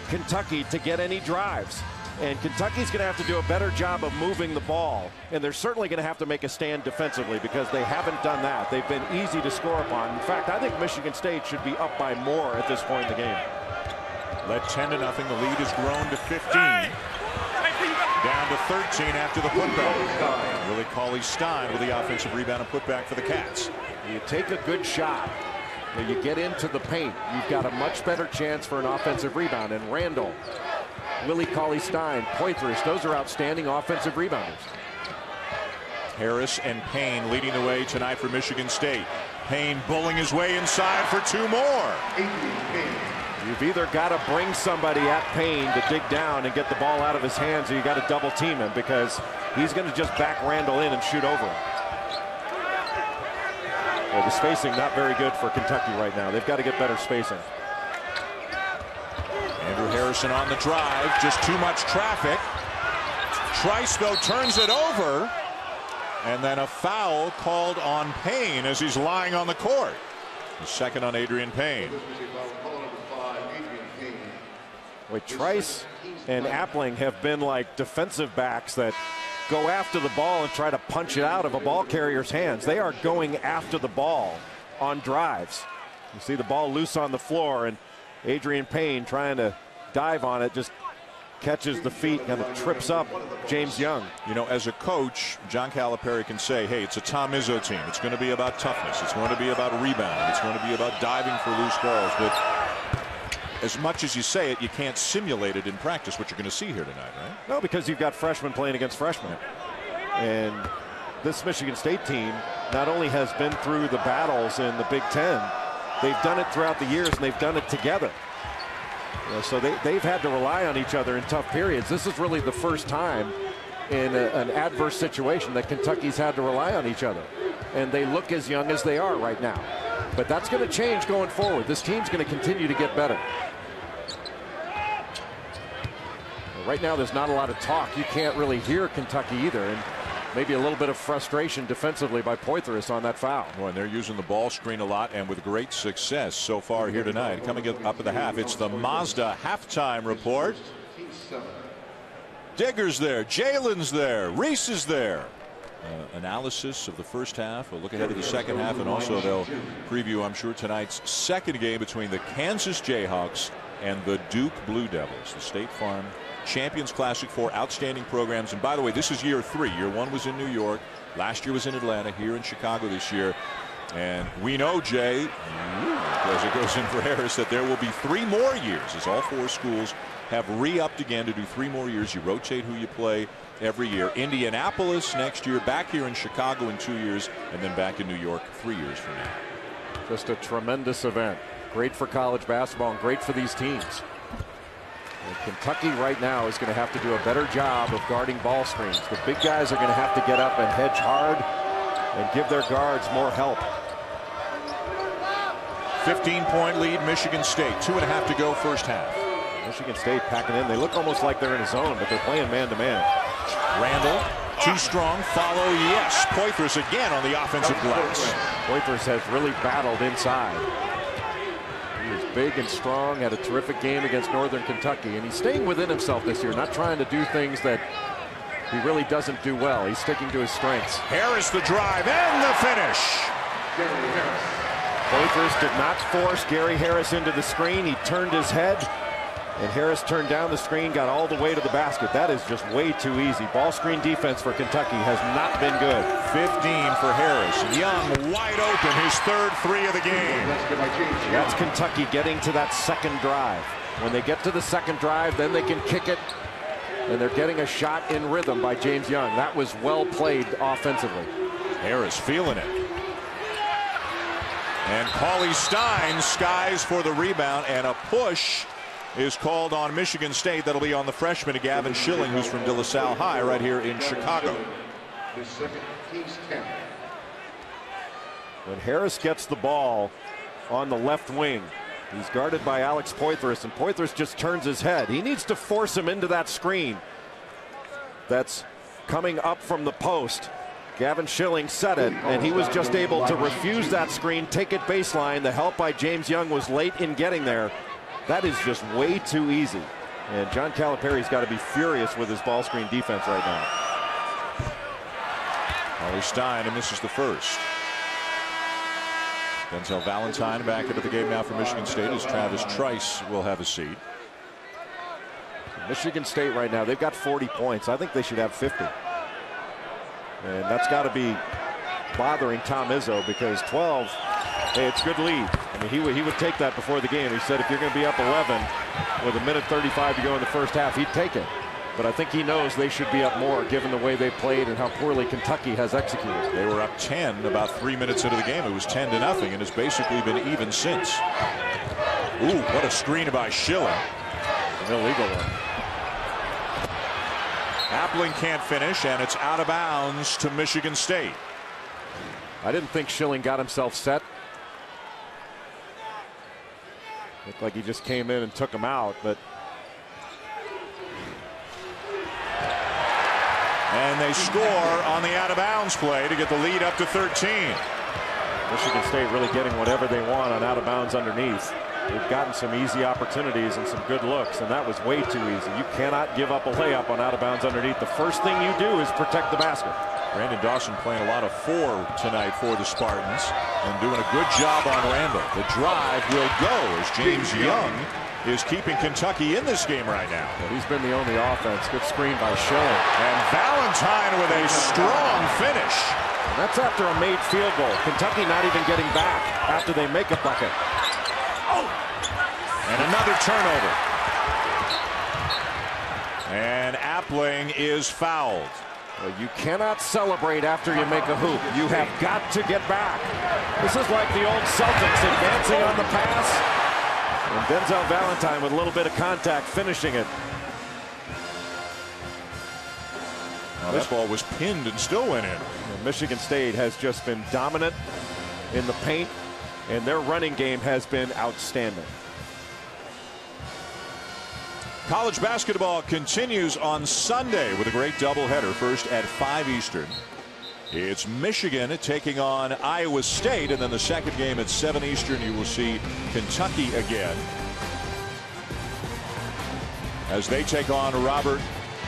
Kentucky to get any drives. And Kentucky's going to have to do a better job of moving the ball. And they're certainly going to have to make a stand defensively because they haven't done that. They've been easy to score upon. In fact, I think Michigan State should be up by more at this point in the game. Led 10 to nothing. The lead has grown to 15. Down to 13 after the putback. Willie Cauley Stein with the offensive rebound and putback for the Cats. You take a good shot. When you get into the paint, you've got a much better chance for an offensive rebound. And Randle, Willie Cauley Stein, Poythress, those are outstanding offensive rebounders. Harris and Payne leading the way tonight for Michigan State. Payne bulling his way inside for two more. You've either got to bring somebody at Payne to dig down and get the ball out of his hands, or you got to double team him because he's going to just back Randle in and shoot over him. Well, the spacing not very good for Kentucky right now. They've got to get better spacing. Andrew Harrison on the drive, just too much traffic. Trice, though, turns it over. And then a foul called on Payne as he's lying on the court. The second on Adreian Payne. Wait, Trice and Appling have been like defensive backs that go after the ball and try to punch it out of a ball carrier's hands. They are going after the ball on drives. You see the ball loose on the floor, and Adreian Payne trying to dive on it just catches the feet and it trips up James Young. You know, as a coach, John Calipari can say, hey, it's a Tom Izzo team. It's going to be about toughness. It's going to be about rebounding. It's going to be about diving for loose balls. But as much as you say it, you can't simulate it in practice, what you're going to see here tonight, right? No, because you've got freshmen playing against freshmen. And this Michigan State team not only has been through the battles in the Big Ten, they've done it throughout the years and they've done it together. You know, so they, they've had to rely on each other in tough periods. This is really the first time in a, an adverse situation that Kentucky's had to rely on each other. And they look as young as they are right now. But that's going to change going forward. This team's going to continue to get better. Right now, there's not a lot of talk. You can't really hear Kentucky either. And maybe a little bit of frustration defensively by Poythress on that foul. Well, and they're using the ball screen a lot and with great success so far here tonight. Coming up at the half, it's the Mazda halftime report. Digger's there, Jalen's there, Reese is there. Uh, analysis of the first half, a look ahead of the second half, and also they'll preview, I'm sure, tonight's second game between the Kansas Jayhawks and the Duke Blue Devils. The State Farm Champions Classic for outstanding programs. And by the way, this is year three. Year one was in New York. Last year was in Atlanta. Here in Chicago this year. And we know, Jay, as it goes in for Harris, that there will be three more years as all four schools have re-upped again to do three more years. You rotate who you play every year. Indianapolis next year, back here in Chicago in two years, and then back in New York three years from now. Just a tremendous event. Great for college basketball and great for these teams. And Kentucky right now is going to have to do a better job of guarding ball screens. The big guys are going to have to get up and hedge hard and give their guards more help. 15 point lead Michigan State. Two and a half to go first half. Michigan State packing in. They look almost like they're in a zone, but they're playing man to man. Randle, too strong. Follow, yes. Poythress again on the offensive glass. Poythress has really battled inside. He is big and strong, had a terrific game against Northern Kentucky, and he's staying within himself this year, not trying to do things that he really doesn't do well. He's sticking to his strengths. Harris the drive and the finish. Poythress did not force Gary Harris into the screen. He turned his head and Harris turned down the screen, got all the way to the basket. That is just way too easy. Ball screen defense for Kentucky has not been good. 15 for Harris. Young wide open, his third three of the game. That's Kentucky getting to that second drive. When they get to the second drive, then they can kick it. And they're getting a shot in rhythm by James Young. That was well played offensively. Harris feeling it. And Cauley Stein skies for the rebound and a push is called on Michigan State. That'll be on the freshman Gavin Schilling, who's from De La Salle High right here in Chicago. When Harris gets the ball on the left wing, he's guarded by Alex Poythress, and Poythress just turns his head. He needs to force him into that screen that's coming up from the post. Gavin Schilling set it, and he was just able to refuse that screen, take it baseline. The help by James Young was late in getting there. That is just way too easy. And John Calipari's got to be furious with his ball screen defense right now. Cauley Stein, and this is the first. Denzel Valentine back into the game now for Michigan State as Travis Trice will have a seat. Michigan State right now, they've got 40 points. I think they should have 50. And that's got to be bothering Tom Izzo because 12 Hey, it's good lead. I mean, he would he would take that before the game. He said if you're going to be up 11 with a minute 35 to go in the first half, he'd take it. But I think he knows they should be up more given the way they played and how poorly Kentucky has executed. They were up 10 about three minutes into the game. It was 10 to nothing, and it's basically been even since. Ooh, what a screen by Schilling. An illegal one. Appling can't finish, and it's out of bounds to Michigan State. I didn't think Schilling got himself set Looked like he just came in and took him out, but. And they score on the out of bounds play to get the lead up to 13. Michigan State really getting whatever they want on out of bounds underneath. They've gotten some easy opportunities and some good looks, and that was way too easy. You cannot give up a layup on out of bounds underneath. The first thing you do is protect the basket. Branden Dawson playing a lot of four tonight for the Spartans and doing a good job on Randle. The drive will go as James Young is keeping Kentucky in this game right now. Yeah, he's been the only offense. Good screen by Schilling. And Valentine with a strong finish. And that's after a made field goal. Kentucky not even getting back after they make a bucket. And another turnover. And Appling is fouled. Well, you cannot celebrate after you make a hoop. You have got to get back. This is like the old Celtics advancing on the pass. And Denzel Valentine with a little bit of contact finishing it. Well, this ball was pinned and still went in. Michigan State has just been dominant in the paint, and their running game has been outstanding. College basketball continues on Sunday with a great doubleheader. First at 5 Eastern. It's Michigan taking on Iowa State, and then the second game at 7 Eastern, you will see Kentucky again as they take on Robert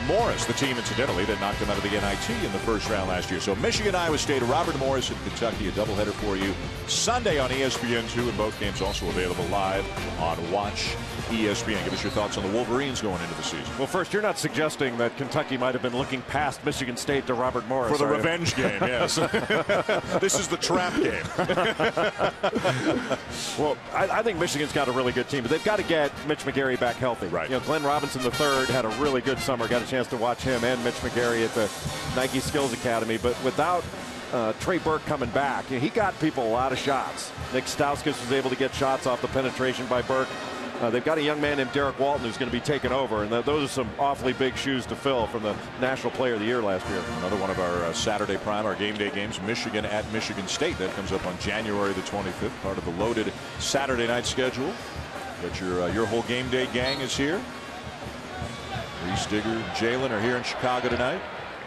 Morris, the team, incidentally, that knocked them out of the NIT in the first round last year. So Michigan, Iowa State, Robert Morris, and Kentucky, a doubleheader for you Sunday on ESPN2, and both games also available live on Watch ESPN. Give us your thoughts on the Wolverines going into the season. Well, first, you're not suggesting that Kentucky might have been looking past Michigan State to Robert Morris. For the revenge game, yes. this is the trap game. well, I, I, think Michigan's got a really good team, but they've got to get Mitch McGary back healthy. Right. You know, Glenn Robinson III had a really good summer. Got a chance to watch him and Mitch McGary at the Nike Skills Academy, but without uh, Trey Burke coming back, you know, he got people a lot of shots. Nick Stauskas was able to get shots off the penetration by Burke. Uh, they've got a young man named Derrick Walton who's going to be taking over, and th those are some awfully big shoes to fill from the National Player of the Year last year. Another one of our uh, Saturday prime, our game day games, Michigan at Michigan State. That comes up on January the 25th, part of the loaded Saturday night schedule. But your uh, your whole game day gang is here. Reese Digger, Jalen are here in Chicago tonight.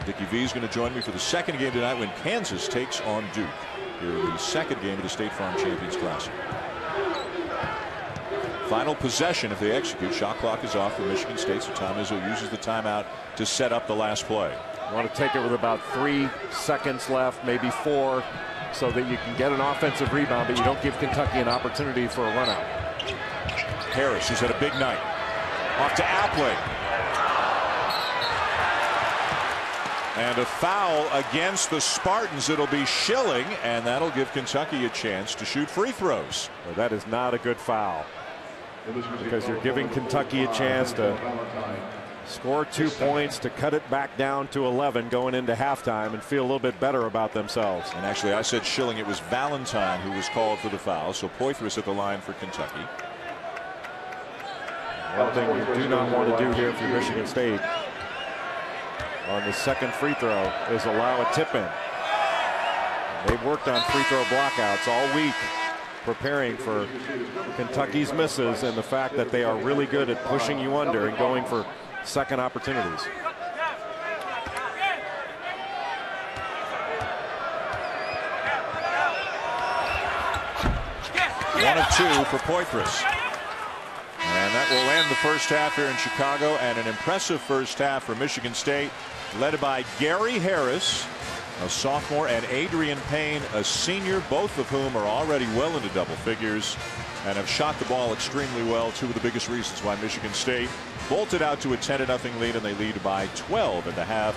Dickie V is going to join me for the second game tonight when Kansas takes on Duke. Here the second game of the State Farm Champions Classic. Final possession if they execute. Shot clock is off for Michigan State, so Tom Izzo uses the timeout to set up the last play. You want to take it with about three seconds left, maybe four, so that you can get an offensive rebound, but you don't give Kentucky an opportunity for a run out. Harris, who's had a big night. Off to Appling. And a foul against the Spartans. It'll be Schilling, and that'll give Kentucky a chance to shoot free throws. Well, that is not a good foul because you're giving Kentucky a chance to score two points to cut it back down to 11 going into halftime and feel a little bit better about themselves. And actually, I said Schilling. It was Valentine who was called for the foul. So Poythress at the line for Kentucky. One thing you do not want to do here for Michigan State on the second free throw is allow a tip in. They've worked on free throw blockouts all week preparing for Kentucky's misses and the fact that they are really good at pushing you under and going for second opportunities. One of two for Poythress. And that will end the first half here in Chicago and an impressive first half for Michigan State led by Gary Harris a sophomore, and Adreian Payne, a senior, both of whom are already well into double figures and have shot the ball extremely well. Two of the biggest reasons why Michigan State bolted out to a 10 0 lead, and they lead by 12 at the half.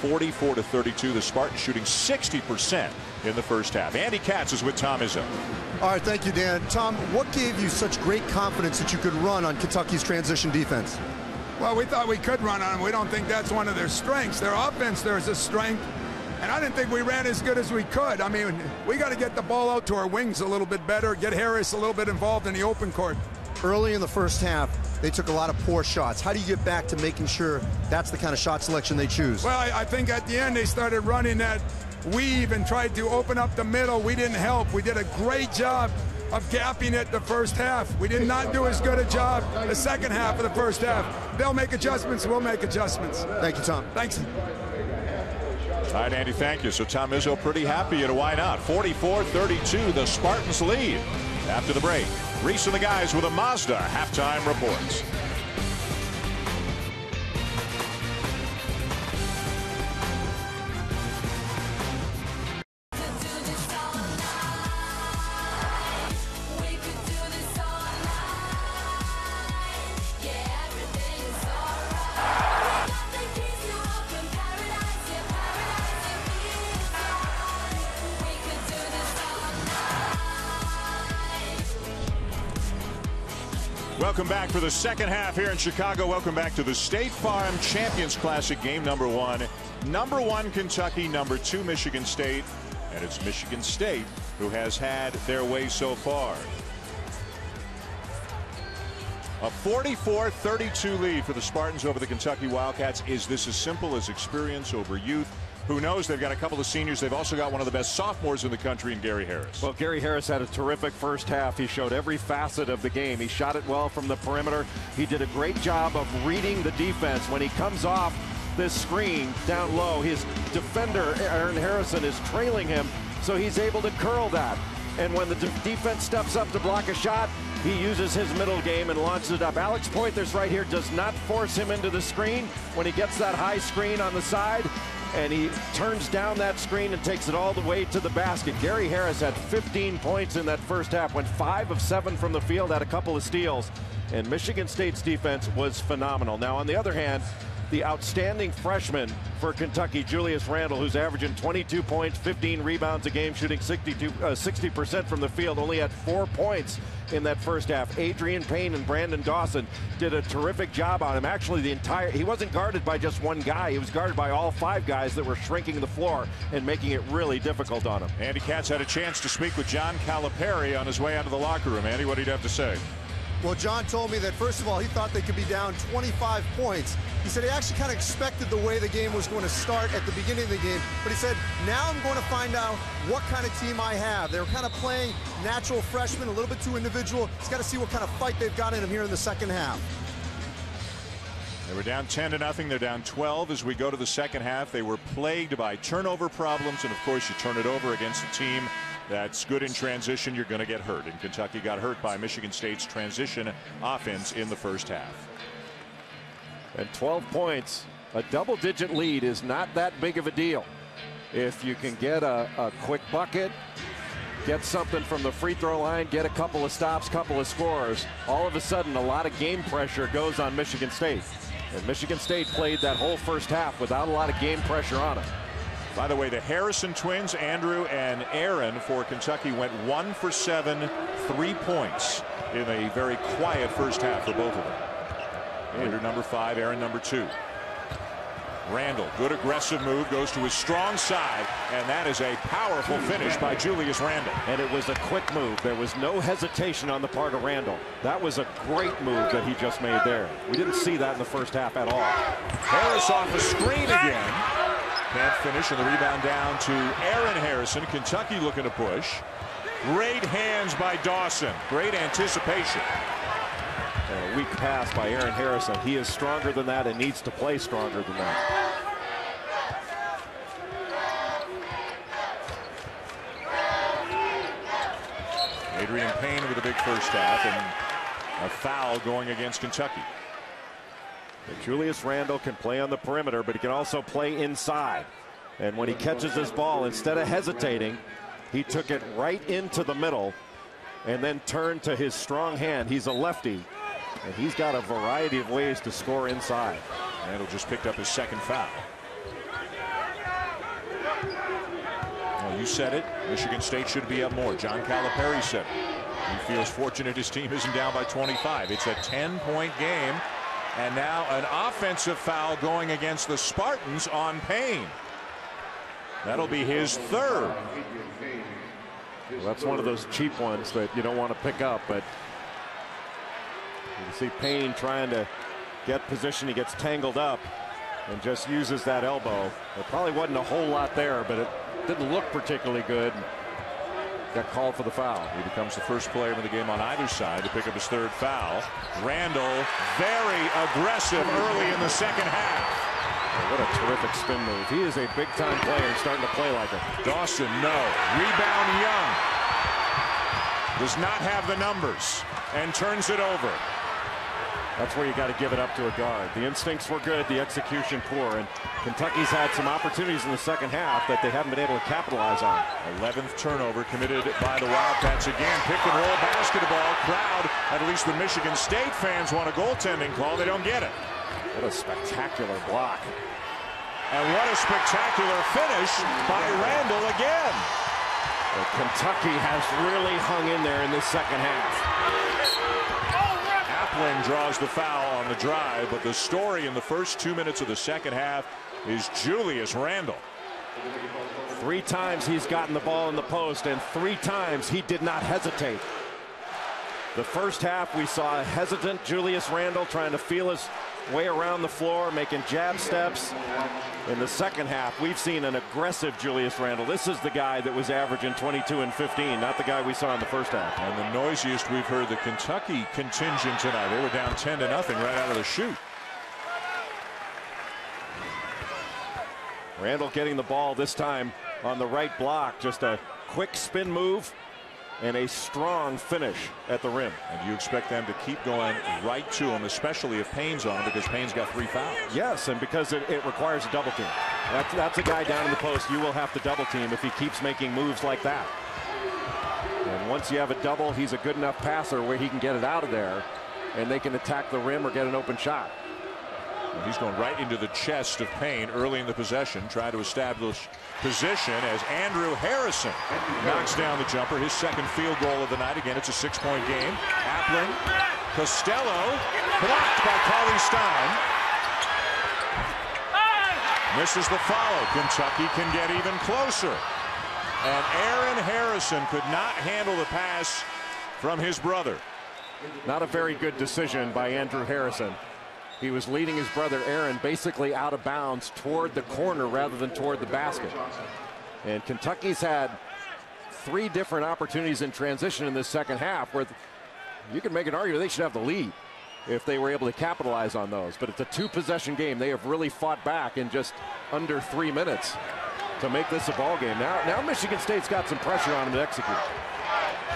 44 to 32. The Spartans shooting 60% in the first half. Andy Katz is with Tom Izzo. All right, thank you, Dan. Tom, what gave you such great confidence that you could run on Kentucky's transition defense? Well, we thought we could run on them. We don't think that's one of their strengths. Their offense, there's a strength. And I didn't think we ran as good as we could. I mean, we got to get the ball out to our wings a little bit better, get Harris a little bit involved in the open court. Early in the first half, they took a lot of poor shots. How do you get back to making sure that's the kind of shot selection they choose? Well, I, I think at the end they started running that weave and tried to open up the middle. We didn't help. We did a great job of gapping it the first half. We did not do as good a job the second half of the first half. They'll make adjustments. We'll make adjustments. Thank you, Tom. Thanks. All right, Andy, thank you. So Tom Izzo pretty happy, and why not? 44-32, the Spartans lead. After the break, Reese and the guys with a Mazda halftime reports. The second half here in Chicago. Welcome back to the State Farm Champions Classic game number one. Number one Kentucky, number two Michigan State. And it's Michigan State who has had their way so far. A 44-32 lead for the Spartans over the Kentucky Wildcats. Is this as simple as experience over youth? Who knows? They've got a couple of seniors. They've also got one of the best sophomores in the country in Gary Harris. Well, Gary Harris had a terrific first half. He showed every facet of the game. He shot it well from the perimeter. He did a great job of reading the defense. When he comes off this screen down low, his defender, Aaron Harrison, is trailing him, so he's able to curl that. And when the defense steps up to block a shot, he uses his middle game and launches it up. Alex Poythress right here does not force him into the screen when he gets that high screen on the side and he turns down that screen and takes it all the way to the basket. Gary Harris had 15 points in that first half, went five of seven from the field, had a couple of steals, and Michigan State's defense was phenomenal. Now, on the other hand, the outstanding freshman for Kentucky, Julius Randle, who's averaging 22 points, 15 rebounds a game, shooting 62, uh, 60% from the field, only had four points in that first half. Adreian Payne and Branden Dawson did a terrific job on him. Actually, the entire he wasn't guarded by just one guy. He was guarded by all five guys that were shrinking the floor and making it really difficult on him. Andy Katz had a chance to speak with John Calipari on his way out of the locker room. Andy, what did he have to say? Well, John told me that, first of all, he thought they could be down 25 points. He said he actually kind of expected the way the game was going to start at the beginning of the game, but he said, now I'm going to find out what kind of team I have. They were kind of playing natural freshmen, a little bit too individual. He's got to see what kind of fight they've got in them here in the second half. They were down 10 to nothing. They're down 12 as we go to the second half. They were plagued by turnover problems, and of course, you turn it over against a team that's good in transition, you're going to get hurt. And Kentucky got hurt by Michigan State's transition offense in the first half. And 12 points, a double digit lead is not that big of a deal. If you can get a, a quick bucket, get something from the free throw line, get a couple of stops, couple of scores, all of a sudden a lot of game pressure goes on Michigan State. And Michigan State played that whole first half without a lot of game pressure on it. By the way, the Harrison twins, Andrew and Aaron for Kentucky went one for seven, three points in a very quiet first half for both of them. Andrew number five, Aaron number two. Randle, good aggressive move, goes to his strong side, and that is a powerful finish by Julius Randle. And it was a quick move. There was no hesitation on the part of Randle. That was a great move that he just made there. We didn't see that in the first half at all. Harris off the screen again. Can't finish, and the rebound down to Aaron Harrison. Kentucky looking to push. Great hands by Dawson. Great anticipation. And a weak pass by Aaron Harrison. He is stronger than that and needs to play stronger than that. Adreian Payne with a big first half and a foul going against Kentucky. Julius Randle can play on the perimeter, but he can also play inside. And when he catches this ball, instead of hesitating, he took it right into the middle and then turned to his strong hand. He's a lefty, and he's got a variety of ways to score inside. Randle just picked up his second foul. Well, you said it. Michigan State should be up more. John Calipari said it. He feels fortunate his team isn't down by 25. It's a 10-point game. And now an offensive foul going against the Spartans on Payne. That'll be his third. Well, that's one of those cheap ones that you don't want to pick up, but you see Payne trying to get position. He gets tangled up and just uses that elbow. There probably wasn't a whole lot there, but it didn't look particularly good got called for the foul. He becomes the first player in the game on either side to pick up his third foul. Randle very aggressive early in the second half. What a terrific spin move. He is a big-time player and starting to play like it. Dawson, no. Rebound Young. Does not have the numbers and turns it over. That's where you got to give it up to a guard. The instincts were good, the execution poor, and Kentucky's had some opportunities in the second half that they haven't been able to capitalize on. 11th turnover committed by the Wildcats again. Pick and roll basketball. Crowd, at least the Michigan State fans want a goaltending call. They don't get it. What a spectacular block. And what a spectacular finish by Randle again. Well, Kentucky has really hung in there in this second half. Draws the foul on the drive, but the story in the first two minutes of the second half is Julius Randle. Three times he's gotten the ball in the post, and three times he did not hesitate. The first half, we saw a hesitant Julius Randle trying to feel his way around the floor, making jab steps. In the second half, we've seen an aggressive Julius Randle. This is the guy that was averaging 22 and 15, not the guy we saw in the first half. And the noisiest we've heard the Kentucky contingent tonight. They were down 10 to nothing right out of the chute. Randle getting the ball this time on the right block. Just a quick spin move and a strong finish at the rim. And you expect them to keep going right to him, especially if Payne's on him, because Payne's got three fouls. Yes, and because it, it requires a double team. That's, that's a guy down in the post you will have to double team if he keeps making moves like that. And once you have a double, he's a good enough passer where he can get it out of there, and they can attack the rim or get an open shot. And he's going right into the chest of Payne early in the possession, trying to establish position as Andrew Harrison knocks down the jumper, his second field goal of the night. Again, it's a six-point game. Appling, Costello, blocked by Cauley Stein. Misses the follow. Kentucky can get even closer. And Aaron Harrison could not handle the pass from his brother. Not a very good decision by Andrew Harrison. He was leading his brother Aaron basically out of bounds toward the corner rather than toward the basket. And Kentucky's had three different opportunities in transition in this second half where you can make an argument they should have the lead if they were able to capitalize on those. But it's a two possession game. They have really fought back in just under three minutes to make this a ball game. Now, now Michigan State's got some pressure on them to execute.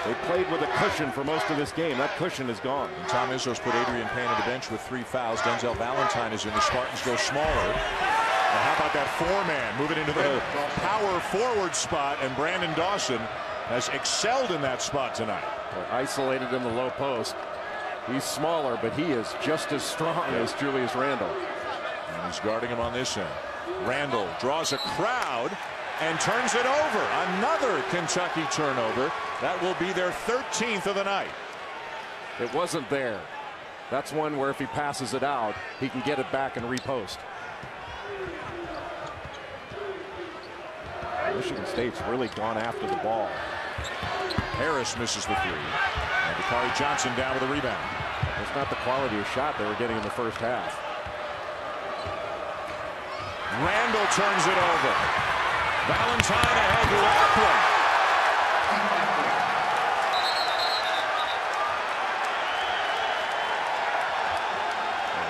They played with a cushion for most of this game. That cushion is gone. And Tom Izzo's put Adreian Payne on the bench with three fouls. Denzel Valentine is in. The Spartans go smaller. And how about that four-man moving into the oh. power forward spot? And Branden Dawson has excelled in that spot tonight. They're isolated in the low post. He's smaller, but he is just as strong as Julius Randle. And he's guarding him on this end. Randle draws a crowd and turns it over. Another Kentucky turnover. That will be their 13th of the night. It wasn't there. That's one where if he passes it out, he can get it back and repost. Michigan State's really gone after the ball. Harris misses the three. And Dakari Johnson down with a rebound. That's not the quality of shot they were getting in the first half. Randle turns it over. Valentine ahead to Appling.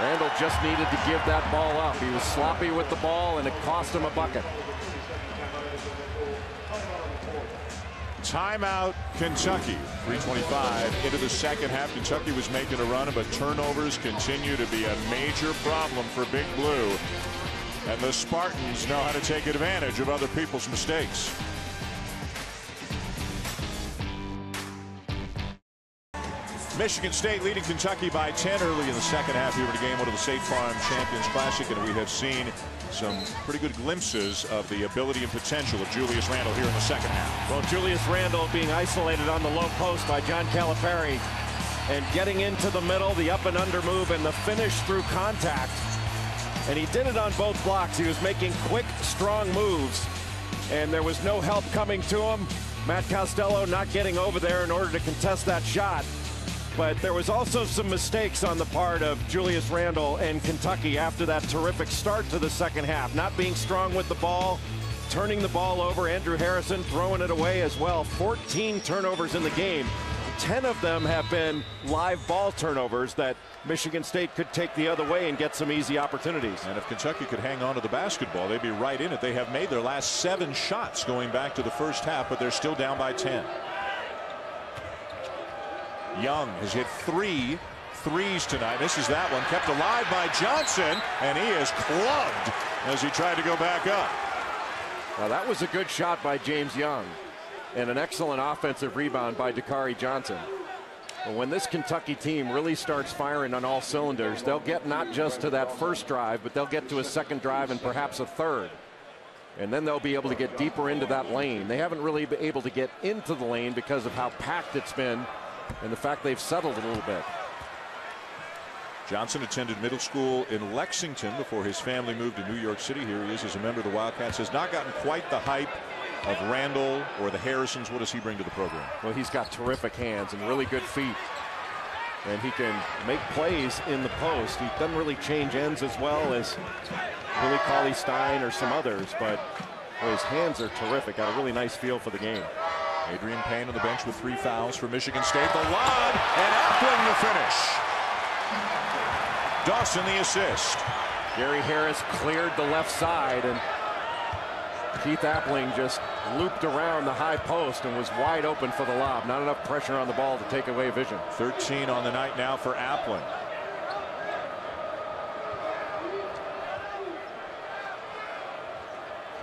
Randle just needed to give that ball up. He was sloppy with the ball, and it cost him a bucket. Timeout, Kentucky. 325 into the second half. Kentucky was making a run, but turnovers continue to be a major problem for Big Blue. And the Spartans know how to take advantage of other people's mistakes. Michigan State leading Kentucky by 10 early in the second half here in the game, one of the State Farm Champions Classic, and we have seen some pretty good glimpses of the ability and potential of Julius Randle here in the second half. Well, Julius Randle being isolated on the low post by John Calipari and getting into the middle, the up and under move, and the finish through contact. And he did it on both blocks. He was making quick, strong moves, and there was no help coming to him. Matt Costello not getting over there in order to contest that shot. But there was also some mistakes on the part of Julius Randle and Kentucky after that terrific start to the second half. Not being strong with the ball, turning the ball over. Andrew Harrison throwing it away as well. 14 turnovers in the game. 10 of them have been live ball turnovers that Michigan State could take the other way and get some easy opportunities. And if Kentucky could hang on to the basketball, they'd be right in it. They have made their last seven shots going back to the first half, but they're still down by 10. Young has hit three threes tonight. Misses that one. Kept alive by Johnson, and he is clubbed as he tried to go back up. Now that was a good shot by James Young and an excellent offensive rebound by Dakari Johnson. But when this Kentucky team really starts firing on all cylinders, they'll get not just to that first drive, but they'll get to a second drive and perhaps a third. And then they'll be able to get deeper into that lane. They haven't really been able to get into the lane because of how packed it's been and the fact they've settled a little bit. Johnson attended middle school in Lexington before his family moved to New York City. Here he is as a member of the Wildcats. Has not gotten quite the hype of Randle or the Harrisons. What does he bring to the program? Well, he's got terrific hands and really good feet. and he can make plays in the post. He doesn't really change ends as well as Willie Cauley Stein or some others, but well, his hands are terrific. Got a really nice feel for the game. Adreian Payne on the bench with three fouls for Michigan State. The lob and Appling the finish. Dawson the assist. Gary Harris cleared the left side and Keith Appling just looped around the high post and was wide open for the lob. Not enough pressure on the ball to take away vision. 13 on the night now for Appling.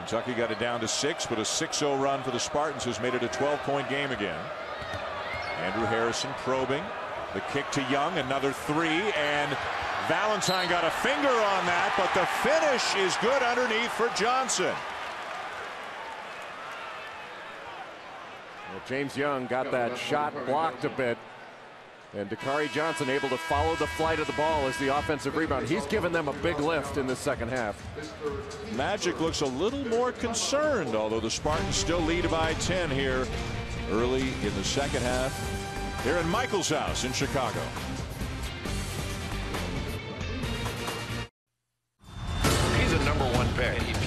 Kentucky got it down to six, but a 6-0 run for the Spartans has made it a 12-point game again. Andrew Harrison probing. The kick to Young, another three, and Valentine got a finger on that, but the finish is good underneath for Johnson. Well, James Young got that shot blocked a bit. And Dakari Johnson able to follow the flight of the ball as the offensive rebound. He's given them a big lift in the second half. Magic looks a little more concerned, although the Spartans still lead by 10 here early in the second half. Here in Michael's house in Chicago. He's a number one pick.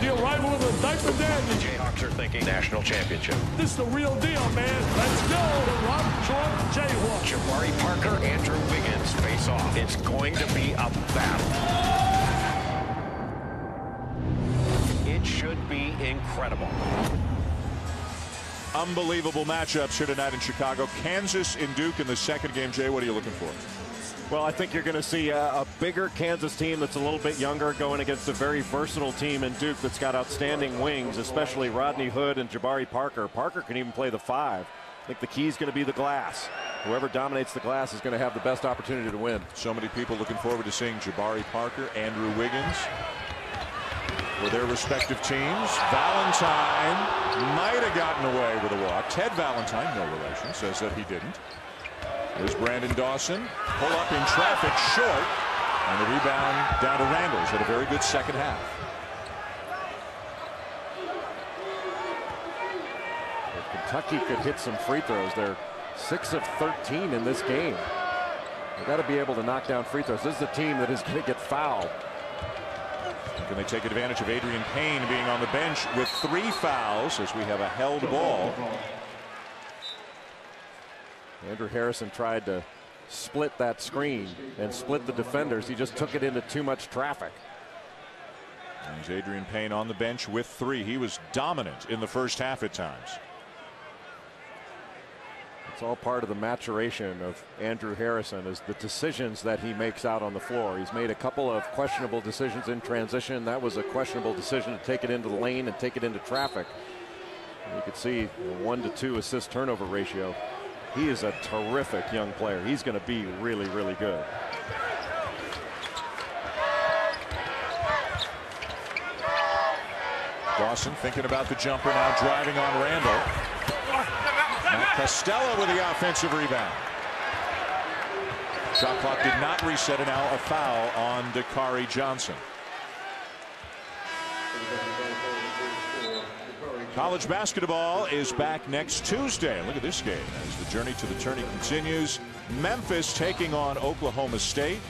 He played well. The arrival of the diaper dandy. The Jayhawks are thinking national championship. This is the real deal, man. Let's go. to Rob Short Jayhawk. Jabari Parker, Andrew Wiggins face off. It's going to be a battle. It should be incredible. Unbelievable matchups here tonight in Chicago. Kansas and Duke in the second game. Jay, what are you looking for? Well, I think you're going to see a, a, bigger Kansas team that's a little bit younger going against a very versatile team in Duke that's got outstanding wings, especially Rodney Hood and Jabari Parker. Parker can even play the five. I think the key is going to be the glass. Whoever dominates the glass is going to have the best opportunity to win. So many people looking forward to seeing Jabari Parker, Andrew Wiggins for their respective teams. Valentine might have gotten away with a walk. Ted Valentine, no relation, says that he didn't. There's Branden Dawson. Pull up in traffic short. And the rebound down to Randles. Had a very good second half. If Kentucky could hit some free throws, they're 6 of 13 in this game. They've got to be able to knock down free throws. This is a team that is going to get fouled. Can they take advantage of Adreian Payne being on the bench with three fouls as we have a held ball? Andrew Harrison tried to split that screen and split the defenders. He just took it into too much traffic. And there's Adreian Payne on the bench with three. He was dominant in the first half at times. It's all part of the maturation of Andrew Harrison is the decisions that he makes out on the floor. He's made a couple of questionable decisions in transition. That was a questionable decision to take it into the lane and take it into traffic. And you could see a one to two assist turnover ratio. He is a terrific young player. He's going to be really, really good. Dawson thinking about the jumper now, driving on Randle. Matt Costello with the offensive rebound. Shot clock did not reset, and now a foul on Dakari Johnson. College basketball is back next Tuesday. Look at this game as the journey to the tourney continues. Memphis taking on Oklahoma State.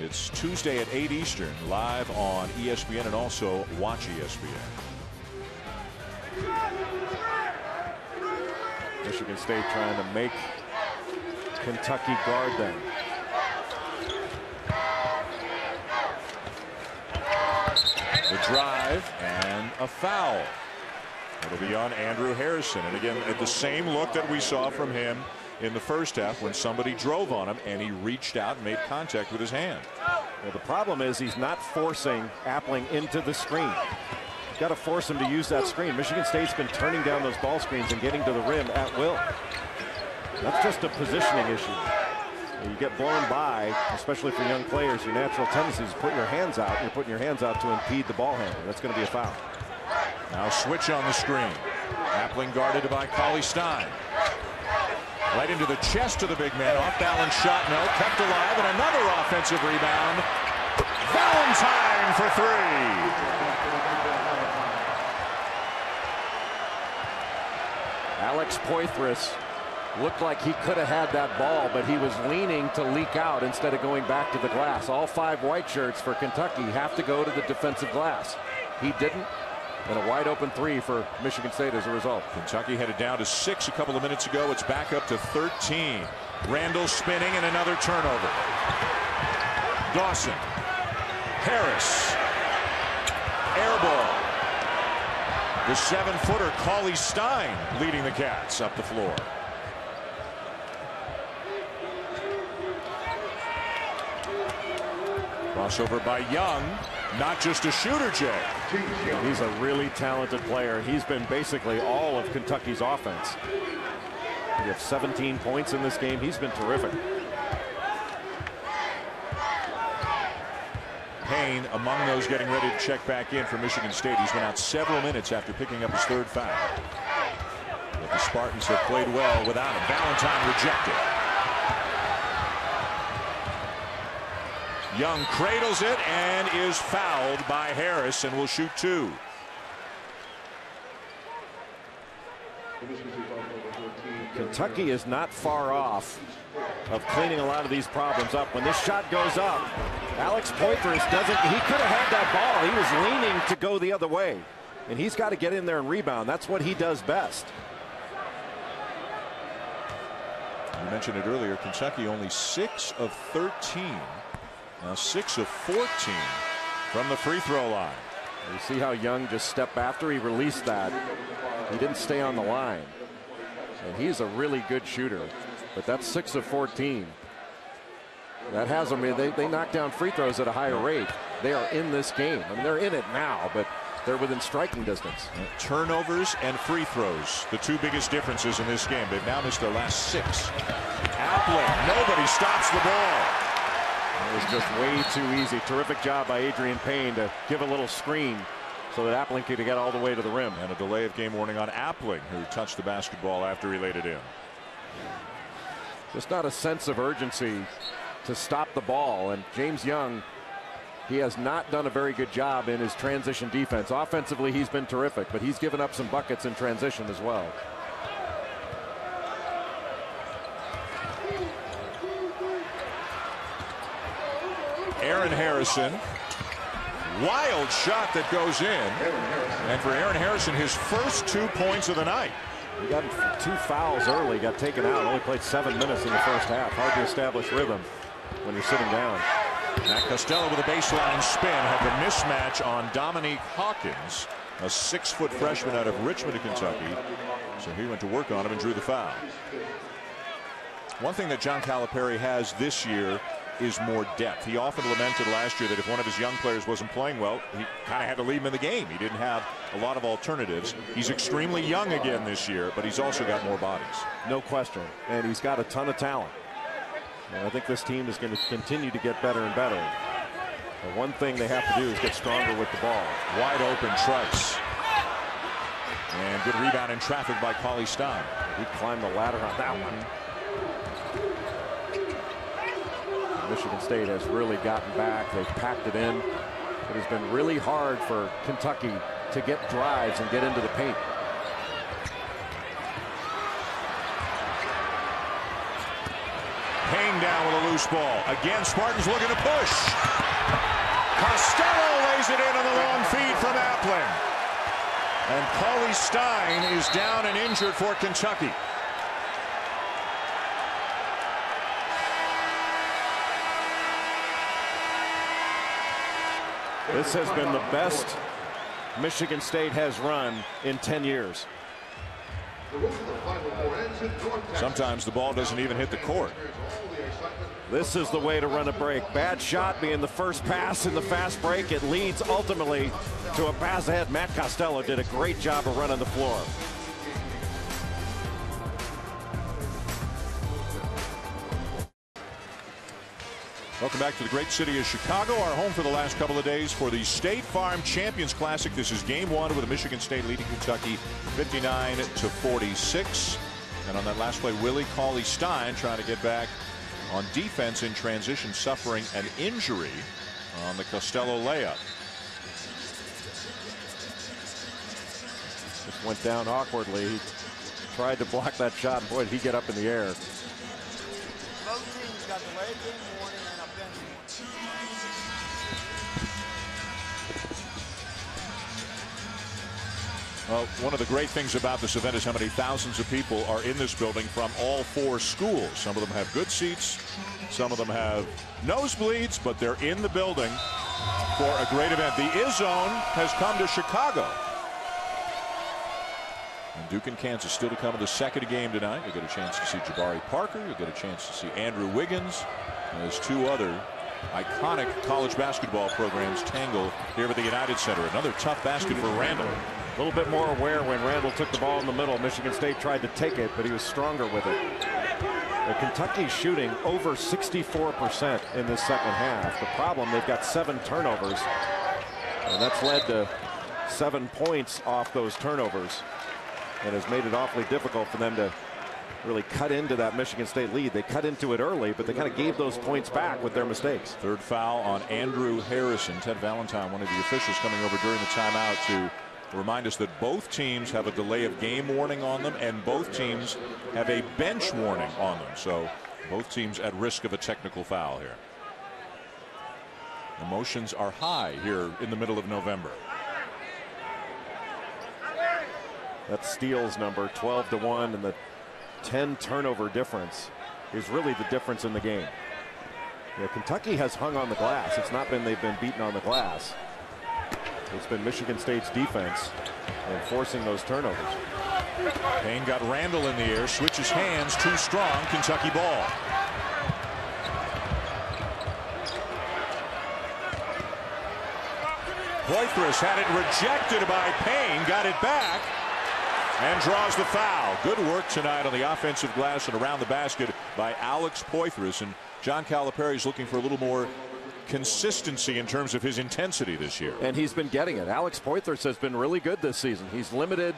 It's Tuesday at 8 Eastern, live on ESPN and also watch ESPN. Michigan State trying to make Kentucky guard them. The drive and a foul. It'll be on Andrew Harrison. And again, at the same look that we saw from him in the first half when somebody drove on him and he reached out and made contact with his hand. Well, the problem is he's not forcing Appling into the screen. He's got to force him to use that screen. Michigan State's been turning down those ball screens and getting to the rim at will. That's just a positioning issue. You get blown by, especially for young players, your natural tendency is to put your hands out. You're putting your hands out to impede the ball handler. That's going to be a foul. Now switch on the screen. Appling guarded by Cauley Stein. Right into the chest of the big man. Off balance shot, no. Kept alive, and another offensive rebound. Valentine for three. Alex Poythress Looked like he could have had that ball, but he was leaning to leak out instead of going back to the glass. All five white shirts for Kentucky have to go to the defensive glass. He didn't. And a wide open three for Michigan State as a result. Kentucky headed down to six a couple of minutes ago. It's back up to 13. Randle spinning and another turnover. Dawson. Harris. Air ball. The seven-footer, Cauley Stein, leading the Cats up the floor. Crossover by Young. Not just a shooter, Jay. He's a really talented player. He's been basically all of Kentucky's offense. You have 17 points in this game. He's been terrific. Payne among those getting ready to check back in for Michigan State. He's been out several minutes after picking up his third foul. But the Spartans have played well without him. Valentine rejected. Young cradles it and is fouled by Harris and will shoot two. Kentucky is not far off of cleaning a lot of these problems up. When this shot goes up, Alex Poythress doesn't, he could have had that ball. He was leaning to go the other way. And he's got to get in there and rebound. That's what he does best. You mentioned it earlier, Kentucky only 6 of 13. Now 6 of 14 from the free throw line. You see how Young just stepped after he released that. He didn't stay on the line. And he's a really good shooter. But that's 6 of 14. That has them. They, they knock down free throws at a higher rate. They are in this game. I mean, they're in it now, but they're within striking distance. Turnovers and free throws, the two biggest differences in this game. They've now missed their last six. Appling, nobody stops the ball. It was just way too easy. Terrific job by Adreian Payne to give a little screen so that Appling could get all the way to the rim. And a delay of game warning on Appling, who touched the basketball after he laid it in. Just not a sense of urgency to stop the ball. And James Young, he has not done a very good job in his transition defense. Offensively, he's been terrific, but he's given up some buckets in transition as well. Aaron Harrison. Wild shot that goes in. And for Aaron Harrison, his first two points of the night. He got two fouls early, got taken out, only played seven minutes in the first half. Hard to establish rhythm when you're sitting down. Matt Costello with a baseline spin had the mismatch on Dominique Hawkins, a six-foot freshman out of Richmond, Kentucky. So he went to work on him and drew the foul. One thing that John Calipari has this year is more depth. He often lamented last year that if one of his young players wasn't playing well, he kind of had to leave him in the game. He didn't have a lot of alternatives. He's extremely young again this year, but he's also got more bodies. No question. And he's got a ton of talent. And I think this team is going to continue to get better and better. The one thing they have to do is get stronger with the ball. Wide open Trice. And good rebound in traffic by Cauley Stein. He climbed the ladder on that one. Michigan State has really gotten back. They've packed it in. It has been really hard for Kentucky to get drives and get into the paint. Payne down with a loose ball. Again, Spartans looking to push. Costello lays it in on the long feed from Appling. And Cauley Stein is down and injured for Kentucky. This has been the best Michigan State has run in 10 years. Sometimes the ball doesn't even hit the court. This is the way to run a break. Bad shot being the first pass in the fast break. It leads ultimately to a pass ahead. Matt Costello did a great job of running the floor. Welcome back to the great city of Chicago, our home for the last couple of days for the State Farm Champions Classic. This is game one with Michigan State leading Kentucky 59 to 46. And on that last play, Willie Cauley Stein trying to get back on defense in transition, suffering an injury on the Costello layup. Just went down awkwardly. He tried to block that shot, and boy, did he get up in the air. Both teams got delayed game warning Well, one of the great things about this event is how many thousands of people are in this building from all four schools. Some of them have good seats, some of them have nosebleeds, but they're in the building for a great event. The Izzone has come to Chicago. And Duke and Kansas still to come in the second game tonight. You'll get a chance to see Jabari Parker. You'll get a chance to see Andrew Wiggins. And there's two other iconic college basketball programs tangle here at the United Center. Another tough basket for Randle. A little bit more aware when Randle took the ball in the middle. Michigan State tried to take it, but he was stronger with it. Kentucky's shooting over 64% in this second half. The problem, they've got seven turnovers, and that's led to seven points off those turnovers and has made it awfully difficult for them to really cut into that Michigan State lead. They cut into it early, but they kind of gave those points back with their mistakes. Third foul on Andrew Harrison. Ted Valentine, one of the officials coming over during the timeout to remind us that both teams have a delay of game warning on them and both teams have a bench warning on them. So both teams at risk of a technical foul here. Emotions are high here in the middle of November. That steals number 12 to 1 and the 10 turnover difference is really the difference in the game. Yeah, Kentucky has hung on the glass. It's not been they've been beaten on the glass. It's been Michigan State's defense and forcing those turnovers. Payne got Randle in the air, switches hands, too strong, Kentucky ball. Poythress had it rejected by Payne, got it back, and draws the foul. Good work tonight on the offensive glass and around the basket by Alex Poythress. And John Calipari is looking for a little more consistency in terms of his intensity this year. And he's been getting it. Alex Poythress has been really good this season. He's limited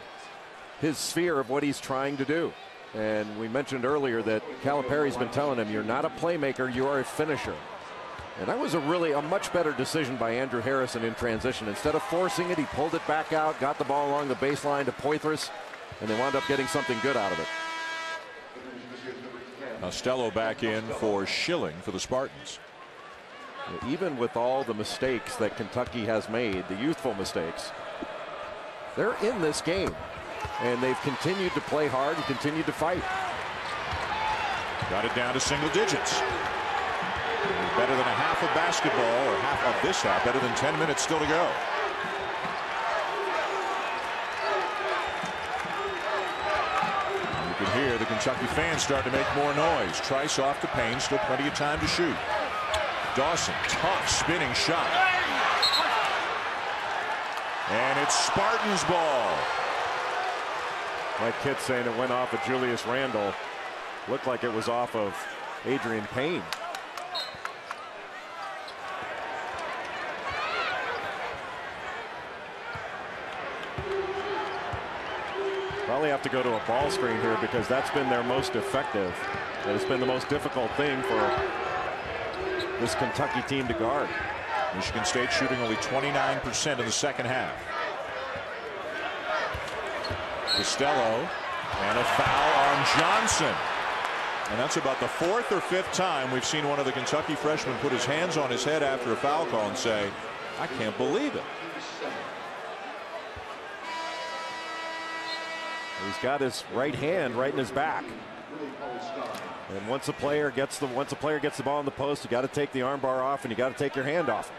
his sphere of what he's trying to do. And we mentioned earlier that Calipari's been telling him, you're not a playmaker, you are a finisher. And that was a really a much better decision by Andrew Harrison in transition. Instead of forcing it, he pulled it back out, got the ball along the baseline to Poythress, and they wound up getting something good out of it. Costello back in for Schilling for the Spartans. Even with all the mistakes that Kentucky has made, the youthful mistakes, they're in this game. And they've continued to play hard and continued to fight. Got it down to single digits. Better than a half of basketball, or half of this half, better than 10 minutes still to go. You can hear the Kentucky fans starting to make more noise. Trice off to Payne, still plenty of time to shoot. Dawson, tough spinning shot. And it's Spartans ball. Mike Kitts saying it went off of Julius Randle. Looked like it was off of Adreian Payne. Probably have to go to a ball screen here because that's been their most effective. It's been the most difficult thing for this Kentucky team to guard. Michigan State shooting only 29% in the second half. Costello and a foul on Johnson. And that's about the fourth or fifth time we've seen one of the Kentucky freshmen put his hands on his head after a foul call and say, I can't believe it. He's got his right hand right in his back. And once a player gets the once a player gets the ball in the post, you got to take the armbar off and you got to take your hand off.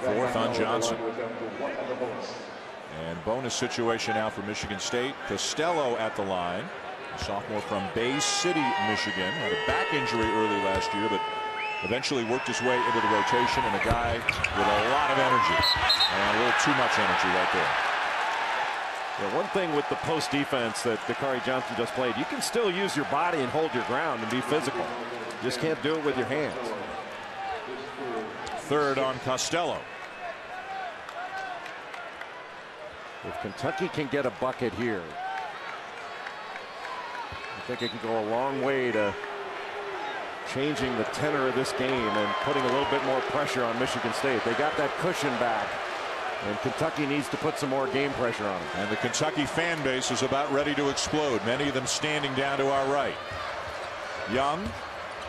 Fourth on Johnson. And bonus situation now for Michigan State. Costello at the line. A sophomore from Bay City, Michigan. Had a back injury early last year, but eventually worked his way into the rotation. And a guy with a lot of energy. And a little too much energy right there. Yeah, one thing with the post defense that Dakari Johnson just played, you can still use your body and hold your ground and be physical. You just can't do it with your hands. Third on Costello. If Kentucky can get a bucket here, I think it can go a long way to changing the tenor of this game and putting a little bit more pressure on Michigan State. They got that cushion back And Kentucky needs to put some more game pressure on him. And the Kentucky fan base is about ready to explode. Many of them standing down to our right. Young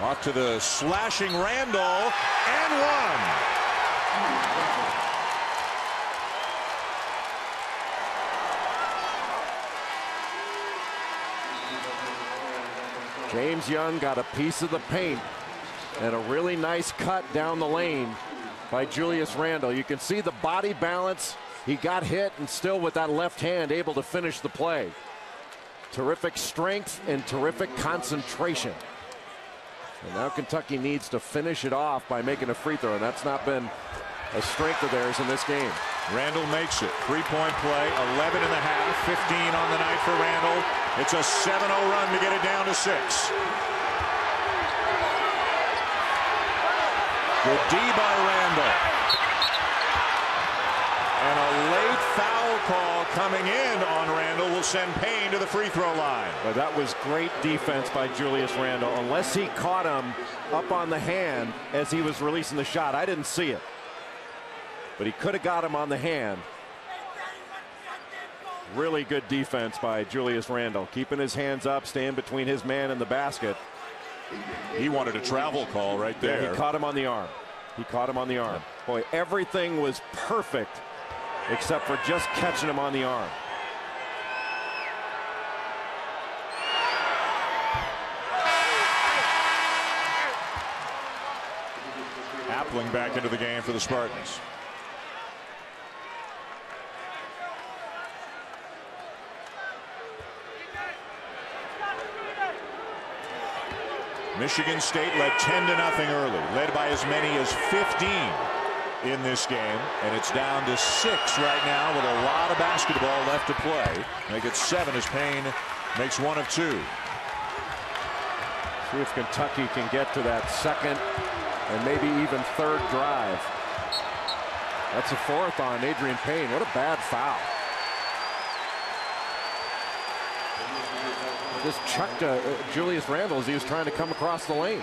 off to the slashing Randle and one. James Young got a piece of the paint and a really nice cut down the lane by Julius Randle. You can see the body balance. He got hit and still with that left hand able to finish the play. Terrific strength and terrific concentration. And now Kentucky needs to finish it off by making a free throw, and that's not been a strength of theirs in this game. Randle makes it. Three-point play, 11 and a half, 15 on the night for Randle. It's a 7-0 run to get it down to six. Good D by Randle. And a late foul call coming in on Randle will send Payne to the free throw line. That was great defense by Julius Randle. Unless he caught him up on the hand as he was releasing the shot. I didn't see it. But he could have got him on the hand. Really good defense by Julius Randle. Keeping his hands up, staying between his man and the basket. He wanted a travel call right there. Yeah, he caught him on the arm. He caught him on the arm. Boy, everything was perfect except for just catching him on the arm. Appling back into the game for the Spartans. Michigan State led 10 to nothing early, led by as many as 15 in this game, and it's down to six right now with a lot of basketball left to play. Make it seven as Payne makes one of two. See if Kentucky can get to that second and maybe even third drive. That's a fourth on Adreian Payne. What a bad foul. Just chucked uh, Julius Randle as he was trying to come across the lane.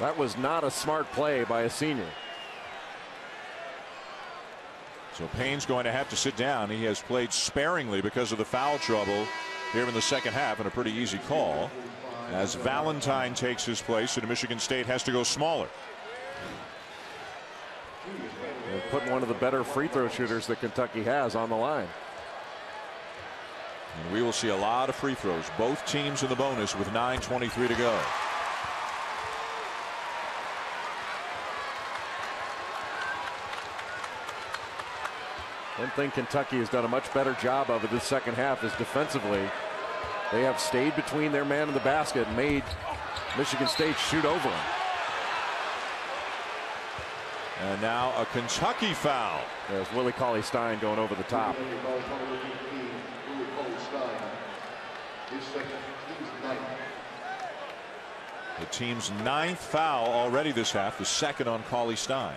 That was not a smart play by a senior. So Payne's going to have to sit down. He has played sparingly because of the foul trouble here in the second half and a pretty easy call as Valentine takes his place and Michigan State has to go smaller. And put one of the better free throw shooters that Kentucky has on the line. And we will see a lot of free throws. Both teams in the bonus with 9.23 to go. One thing Kentucky has done a much better job of in this second half is defensively. They have stayed between their man and the basket and made Michigan State shoot over them. And now a Kentucky foul. There's Willie Cauley Stein going over the top. The team's ninth foul already this half, the second on Cauley Stein.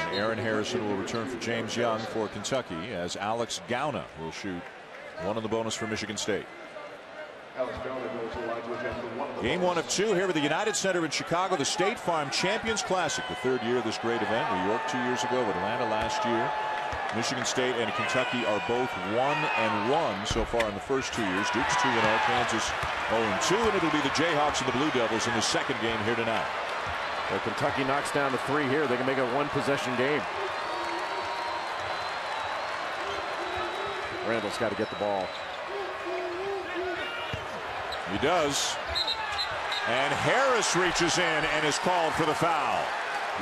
And Aaron Harrison will return for James Young for Kentucky as Alex Gauna will shoot one on the bonus for Michigan State. Game one of two here at the United Center in Chicago, the State Farm Champions Classic, the third year of this great event. New York two years ago, Atlanta last year. Michigan State and Kentucky are both one and one so far in the first two years. Duke's 2 and 0, Kansas 0 and 2, and it'll be the Jayhawks and the Blue Devils in the second game here tonight. If Kentucky knocks down the three here, they can make it a one possession game. Randle's got to get the ball. He does. And Harris reaches in and is called for the foul.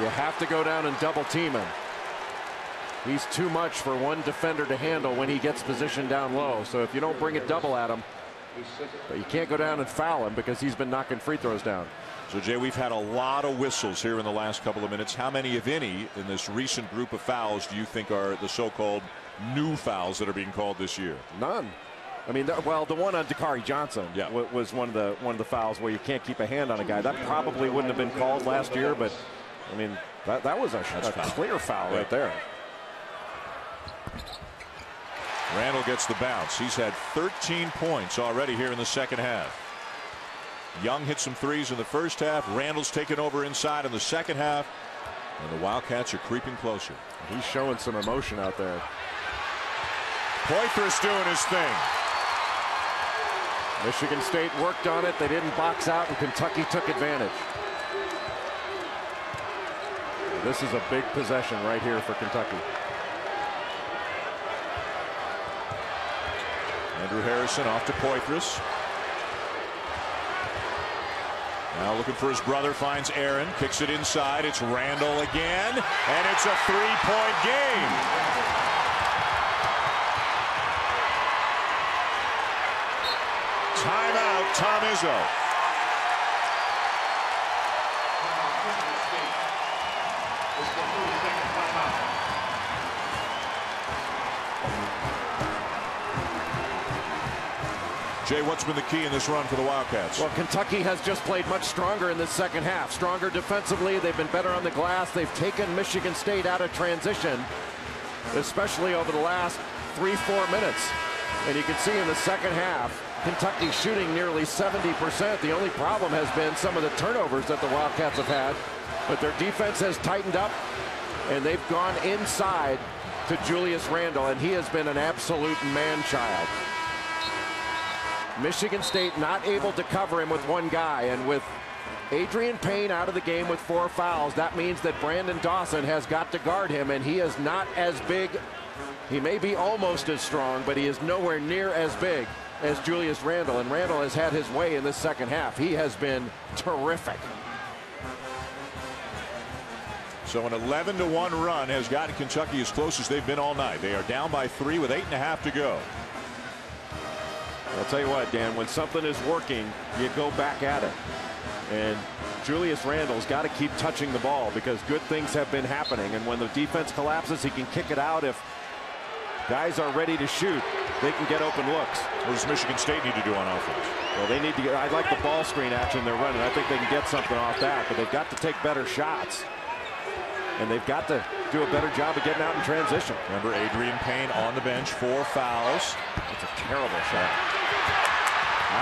You have to go down and double team him. He's too much for one defender to handle when he gets positioned down low. So if you don't bring it double at him, but you can't go down and foul him because he's been knocking free throws down. So Jay, we've had a lot of whistles here in the last couple of minutes. How many, if any, in this recent group of fouls do you think are the so-called new fouls that are being called this year? None. I mean, well, the one on Dakari Johnson yeah. was one of the one of the fouls where you can't keep a hand on a guy. That probably wouldn't have been called last year, but I mean, that that was a, a foul. clear foul yeah. right there. Randle gets the bounce. He's had 13 points already here in the second half. Young hit some threes in the first half. Randle's taken over inside in the second half. And the Wildcats are creeping closer. He's showing some emotion out there. Poythress doing his thing. Michigan State worked on it. They didn't box out, and Kentucky took advantage. This is a big possession right here for Kentucky. Andrew Harrison off to Poythress. Now looking for his brother, finds Aaron, kicks it inside. It's Randle again, and it's a three-point game. Timeout, Tom Izzo. Jay, what's been the key in this run for the Wildcats? Well, Kentucky has just played much stronger in the second half. Stronger defensively. They've been better on the glass. They've taken Michigan State out of transition, especially over the last three, four minutes. And you can see in the second half, Kentucky shooting nearly 70%. The only problem has been some of the turnovers that the Wildcats have had. But their defense has tightened up, and they've gone inside to Julius Randle, and he has been an absolute man-child. Michigan State not able to cover him with one guy. And with Adreian Payne out of the game with four fouls, that means that Branden Dawson has got to guard him, and he is not as big. He may be almost as strong, but he is nowhere near as big as Julius Randle. And Randle has had his way in the second half. He has been terrific. So an 11 to 1 run has gotten Kentucky as close as they've been all night. They are down by three with eight and a half to go. I'll tell you what, Dan, when something is working, you go back at it. And Julius Randle's got to keep touching the ball because good things have been happening. And when the defense collapses, he can kick it out. If guys are ready to shoot, they can get open looks. What does Michigan State need to do on offense? Well, they need to get, I like the ball screen action they're running. I think they can get something off that, but they've got to take better shots. And they've got to do a better job of getting out in transition. Remember Adreian Payne on the bench, four fouls. It's a terrible shot.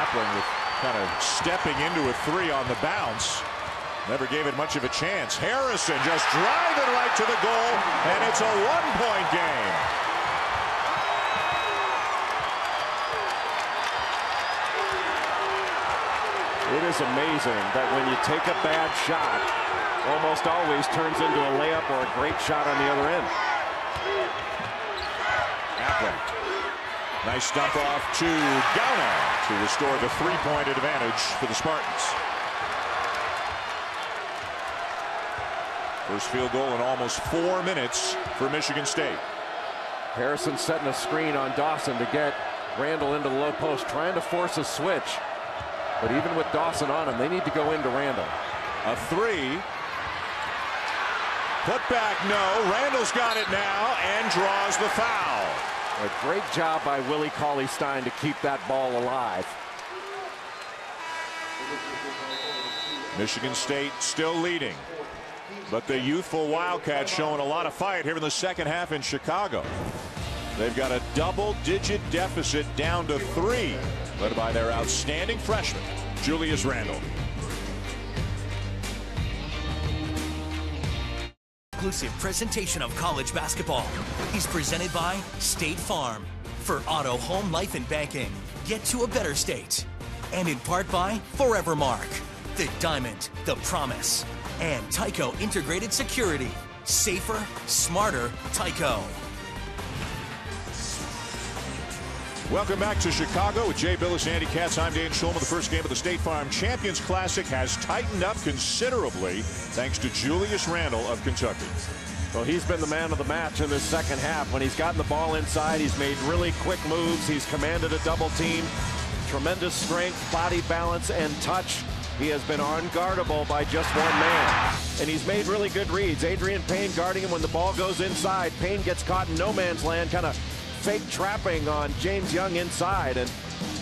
Appling with kind of stepping into a three on the bounce. Never gave it much of a chance. Harrison just driving right to the goal, and it's a one-point game. Is amazing that when you take a bad shot, almost always turns into a layup or a great shot on the other end. Appling Nice dump off to Gauna to restore the three-point advantage for the Spartans. First field goal in almost four minutes for Michigan State. Harrison setting a screen on Dawson to get Randle into the low post, trying to force a switch. But even with Dawson on him, they need to go into Randle. A three. Put back, no. Randle's got it now and draws the foul. A great job by Willie Cauley Stein to keep that ball alive. Michigan State still leading. But the youthful Wildcats showing a lot of fight here in the second half in Chicago. They've got a double-digit deficit down to three, led by their outstanding freshman, Julius Randle. exclusive presentation of college basketball is presented by State Farm. For auto, home, life, and banking, get to a better state. And in part by Forevermark, the diamond, the promise, and Tyco Integrated Security. Safer, smarter, Tyco. Welcome back to Chicago with Jay Bilas, Andy Katz. I'm Dan Shulman. The first game of the State Farm Champions Classic has tightened up considerably thanks to Julius Randle of Kentucky. Well, he's been the man of the match in this second half. When he's gotten the ball inside, he's made really quick moves. He's commanded a double team. Tremendous strength, body balance, and touch. He has been unguardable by just one man. And he's made really good reads. Adreian Payne guarding him when the ball goes inside. Payne gets caught in no man's land, kind of fake trapping on James Young inside, and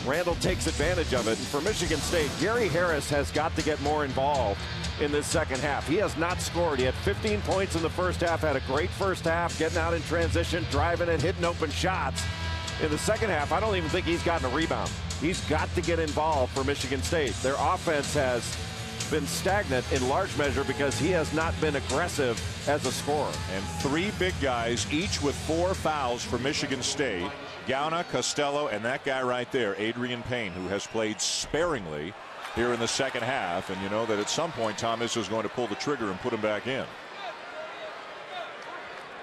Randle takes advantage of it. For Michigan State, Gary Harris has got to get more involved in this second half. He has not scored. He had 15 points in the first half, had a great first half, getting out in transition, driving and hitting open shots. in the second half, I don't even think he's gotten a rebound. He's got to get involved for Michigan State. Their offense has been stagnant in large measure because he has not been aggressive as a scorer. And three big guys, each with four fouls for Michigan State. Gauna, Costello, and that guy right there, Adreian Payne, who has played sparingly here in the second half. And you know that at some point, Thomas is going to pull the trigger and put him back in.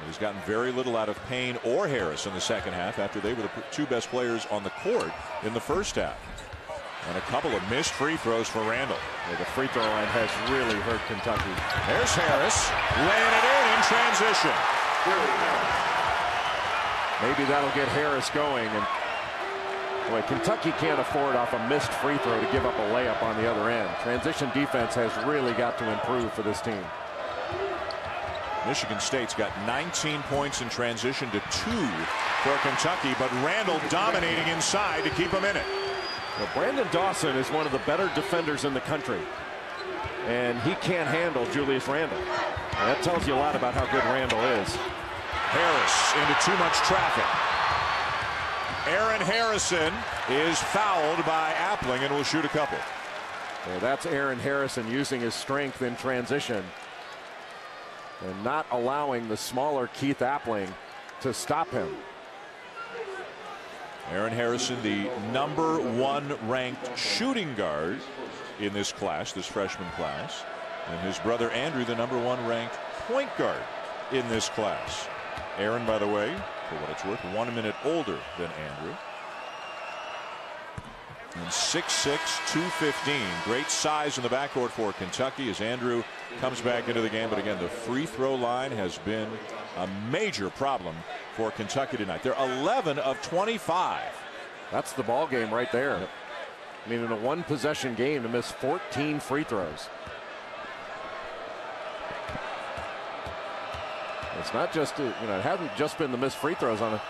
He's gotten very little out of Payne or Harris in the second half after they were the two best players on the court in the first half. And a couple of missed free throws for Randle. Yeah, the free throw line has really hurt Kentucky. There's Harris laying it in in transition. Maybe that'll get Harris going. And boy, Kentucky can't afford off a missed free throw to give up a layup on the other end. Transition defense has really got to improve for this team. Michigan State's got 19 points in transition to two for Kentucky, but Randle dominating inside to keep them in it. Well, Branden Dawson is one of the better defenders in the country. And he can't handle Julius Randle. And that tells you a lot about how good Randle is. Harris into too much traffic. Aaron Harrison is fouled by Appling and will shoot a couple. Well, that's Aaron Harrison using his strength in transition and not allowing the smaller Keith Appling to stop him. Aaron Harrison, the number one ranked shooting guard in this class, this freshman class. And his brother Andrew, the number one ranked point guard in this class. Aaron, by the way, for what it's worth, one minute older than Andrew. And 6'6", 215. Great size in the backcourt for Kentucky as Andrew comes back into the game. But again, the free throw line has been a major problem for Kentucky tonight. They're 11 of 25. That's the ball game right there. Yep. I mean, in a one possession game to miss 14 free throws. It's not just, you know, it hasn't just been the missed free throws on a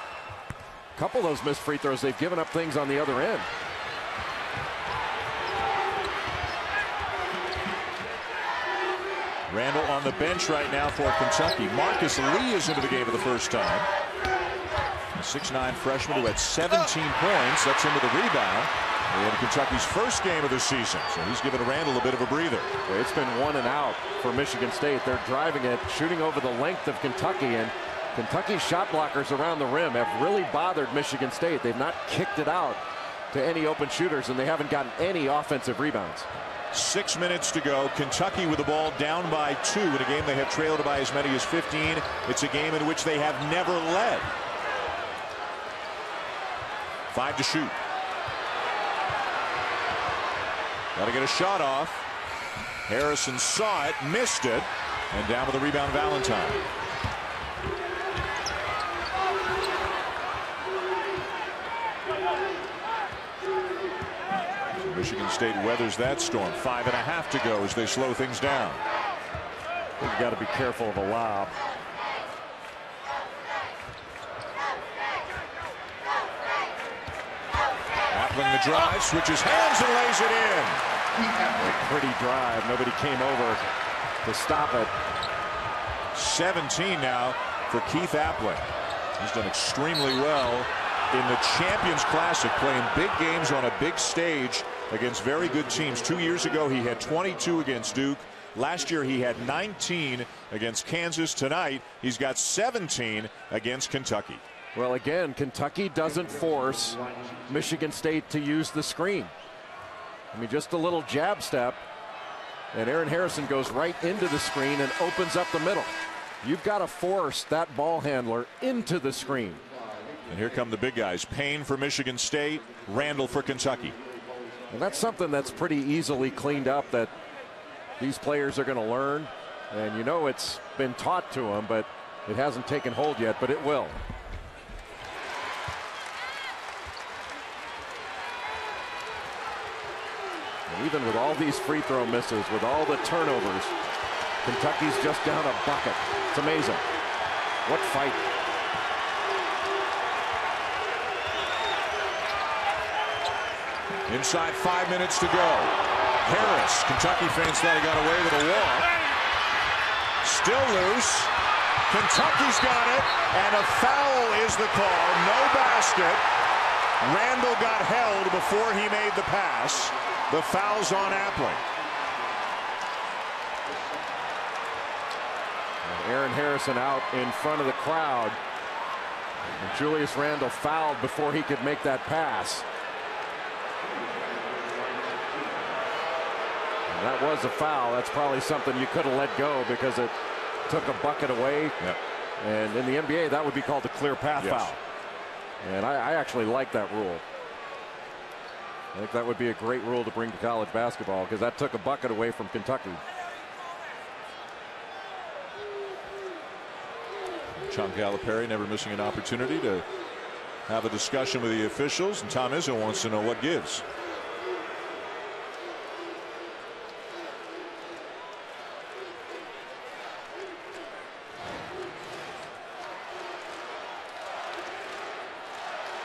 couple of those missed free throws. They've given up things on the other end. Randle on the bench right now for Kentucky. Marcus Lee is into the game for the first time. A 6'9 freshman who had 17 points. That's into the rebound. In Kentucky's first game of the season. So he's given Randle a bit of a breather. It's been one and out for Michigan State. They're driving it, shooting over the length of Kentucky. And Kentucky's shot blockers around the rim have really bothered Michigan State. They've not kicked it out to any open shooters, and they haven't gotten any offensive rebounds. Six minutes to go. Kentucky with the ball down by two in a game they have trailed by as many as 15. It's a game in which they have never led. Five to shoot. Got to get a shot off. Harrison saw it, missed it, and down with the rebound, Valentine. Michigan State weathers that storm. Five and a half to go as they slow things down. You've got to be careful of a lob. Appling the drive, switches hands and lays it in. A pretty drive. Nobody came over to stop it. 17 now for Keith Appling. He's done extremely well in the Champions Classic, playing big games on a big stage against very good teams. Two years ago, he had 22 against Duke. Last year, he had 19 against Kansas. Tonight, he's got 17 against Kentucky. Well, again, Kentucky doesn't force Michigan State to use the screen. I mean, just a little jab step, and Aaron Harrison goes right into the screen and opens up the middle. You've got to force that ball handler into the screen. And here come the big guys. Payne for Michigan State, Randle for Kentucky. And that's something that's pretty easily cleaned up that these players are going to learn. And you know it's been taught to them, but it hasn't taken hold yet, but it will. And even with all these free throw misses, with all the turnovers, Kentucky's just down a bucket. It's amazing. What fight. Inside five minutes to go. Harris, Kentucky fans thought he got away with a walk. Still loose. Kentucky's got it, and a foul is the call. No basket. Randle got held before he made the pass. The foul's on Appling. Aaron Harrison out in front of the crowd. And Julius Randle fouled before he could make that pass. That was a foul. That's probably something you could have let go because it took a bucket away. Yep. And in the NBA, that would be called a clear path Yes. foul. And I, I actually like that rule. I think that would be a great rule to bring to college basketball because that took a bucket away from Kentucky. John Calipari never missing an opportunity to have a discussion with the officials, and Tom Izzo wants to know what gives.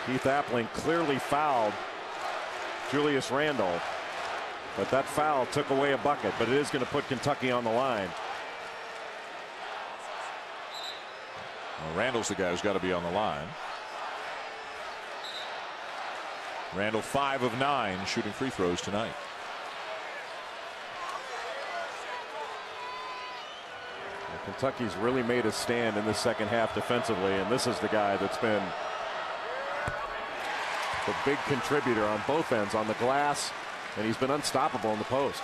Keith Appling clearly fouled Julius Randle. But that foul took away a bucket, but it is going to put Kentucky on the line. Well, Randle's the guy who's got to be on the line. Randle five of nine shooting free throws tonight. Kentucky's really made a stand in the second half defensively, and this is the guy that's been the big contributor on both ends on the glass, and he's been unstoppable in the post.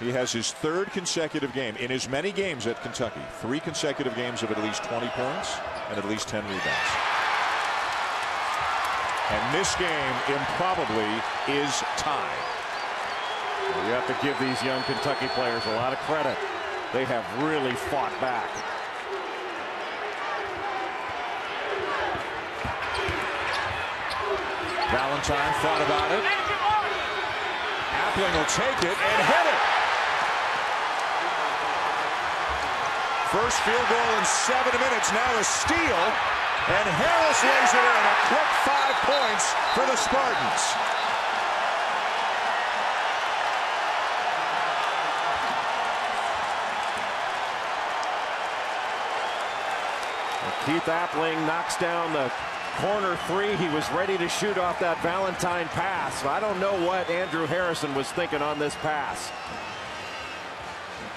He has his third consecutive game in as many games at Kentucky. Three consecutive games of at least 20 points and at least 10 rebounds. And this game improbably is tied. You have to give these young Kentucky players a lot of credit. They have really fought back. Valentine thought about it. Appling will take it and hit it. First field goal in seven minutes. Now a steal. And Harris lays it in. A quick five points for the Spartans. Keith Appling knocks down the corner three. He was ready to shoot off that Valentine pass. I don't know what Andrew Harrison was thinking on this pass.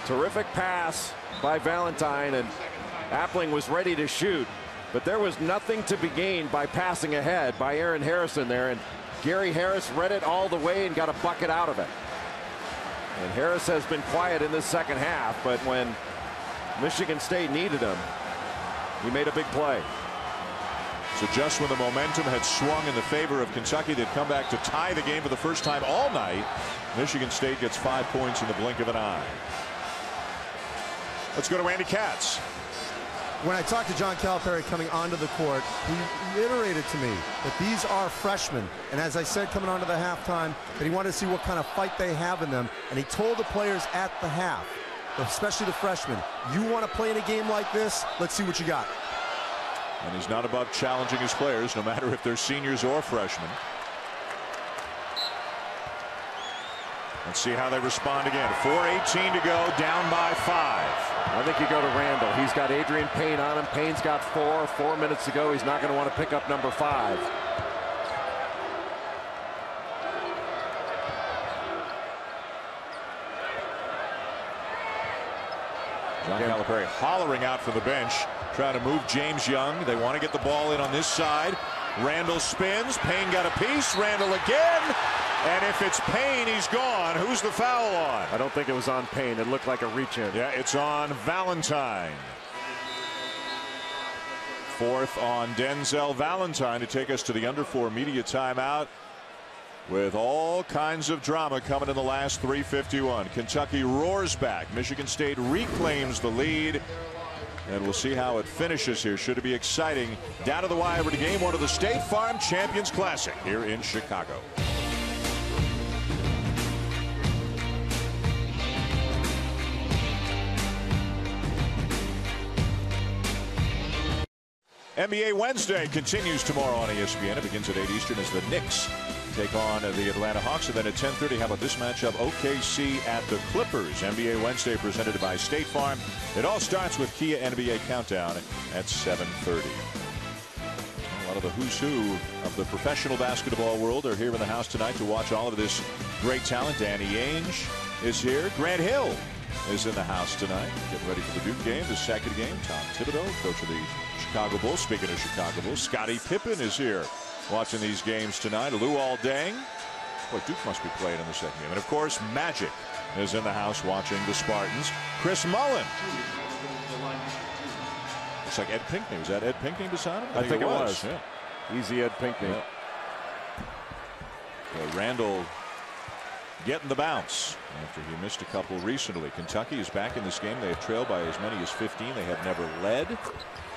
Terrific pass by Valentine, and Appling was ready to shoot. But there was nothing to be gained by passing ahead by Aaron Harrison there. And Gary Harris read it all the way and got a bucket out of it. And Harris has been quiet in this second half, but when Michigan State needed him, he made a big play. So just when the momentum had swung in the favor of Kentucky, they'd come back to tie the game for the first time all night. Michigan State gets five points in the blink of an eye. Let's go to Andy Katz. When I talked to John Calipari coming onto the court, he reiterated to me that these are freshmen. And as I said coming onto the halftime, that he wanted to see what kind of fight they have in them. And he told the players at the half, especially the freshmen, you want to play in a game like this? Let's see what you got. And he's not above challenging his players, no matter if they're seniors or freshmen. Let's see how they respond again. 4.18 to go, down by five. I think you go to Randle. He's got Adreian Payne on him. Payne's got four. Four minutes to go. He's not going to want to pick up number five. John Calipari hollering out from the bench, trying to move James Young. They want to get the ball in on this side. Randle spins. Payne got a piece. Randle again. And if it's Payne, he's gone. Who's the foul on? I don't think it was on Payne. It looked like a reach in. Yeah, it's on Valentine. Fourth on Denzel Valentine to take us to the under four media timeout with all kinds of drama coming in the last 351. Kentucky roars back. Michigan State reclaims the lead. And we'll see how it finishes here. Should it be exciting? Down to the wire to game one of the State Farm Champions Classic here in Chicago. NBA Wednesday continues tomorrow on ESPN. It begins at 8 Eastern as the Knicks take on the Atlanta Hawks. And then at 10.30, how about this matchup? OKC at the Clippers. NBA Wednesday presented by State Farm. It all starts with Kia NBA Countdown at 7.30. A lot of the who's who of the professional basketball world are here in the house tonight to watch all of this great talent. Danny Ainge is here. Grant Hill is in the house tonight. Getting ready for the Duke game, the second game. Tom Thibodeau, coach of the Chicago Bulls. Speaking of Chicago Bulls, Scottie Pippen is here watching these games tonight. Luol Deng. Boy, Duke must be playing in the second game. And of course, Magic is in the house watching the Spartans. Chris Mullin. Looks like Ed Pinckney. Was that Ed Pinckney beside him? I, think, it was. Yeah. Easy Ed Pinckney. Yeah. So Randle getting the bounce after he missed a couple recently. Kentucky is back in this game. They have trailed by as many as 15. They have never led.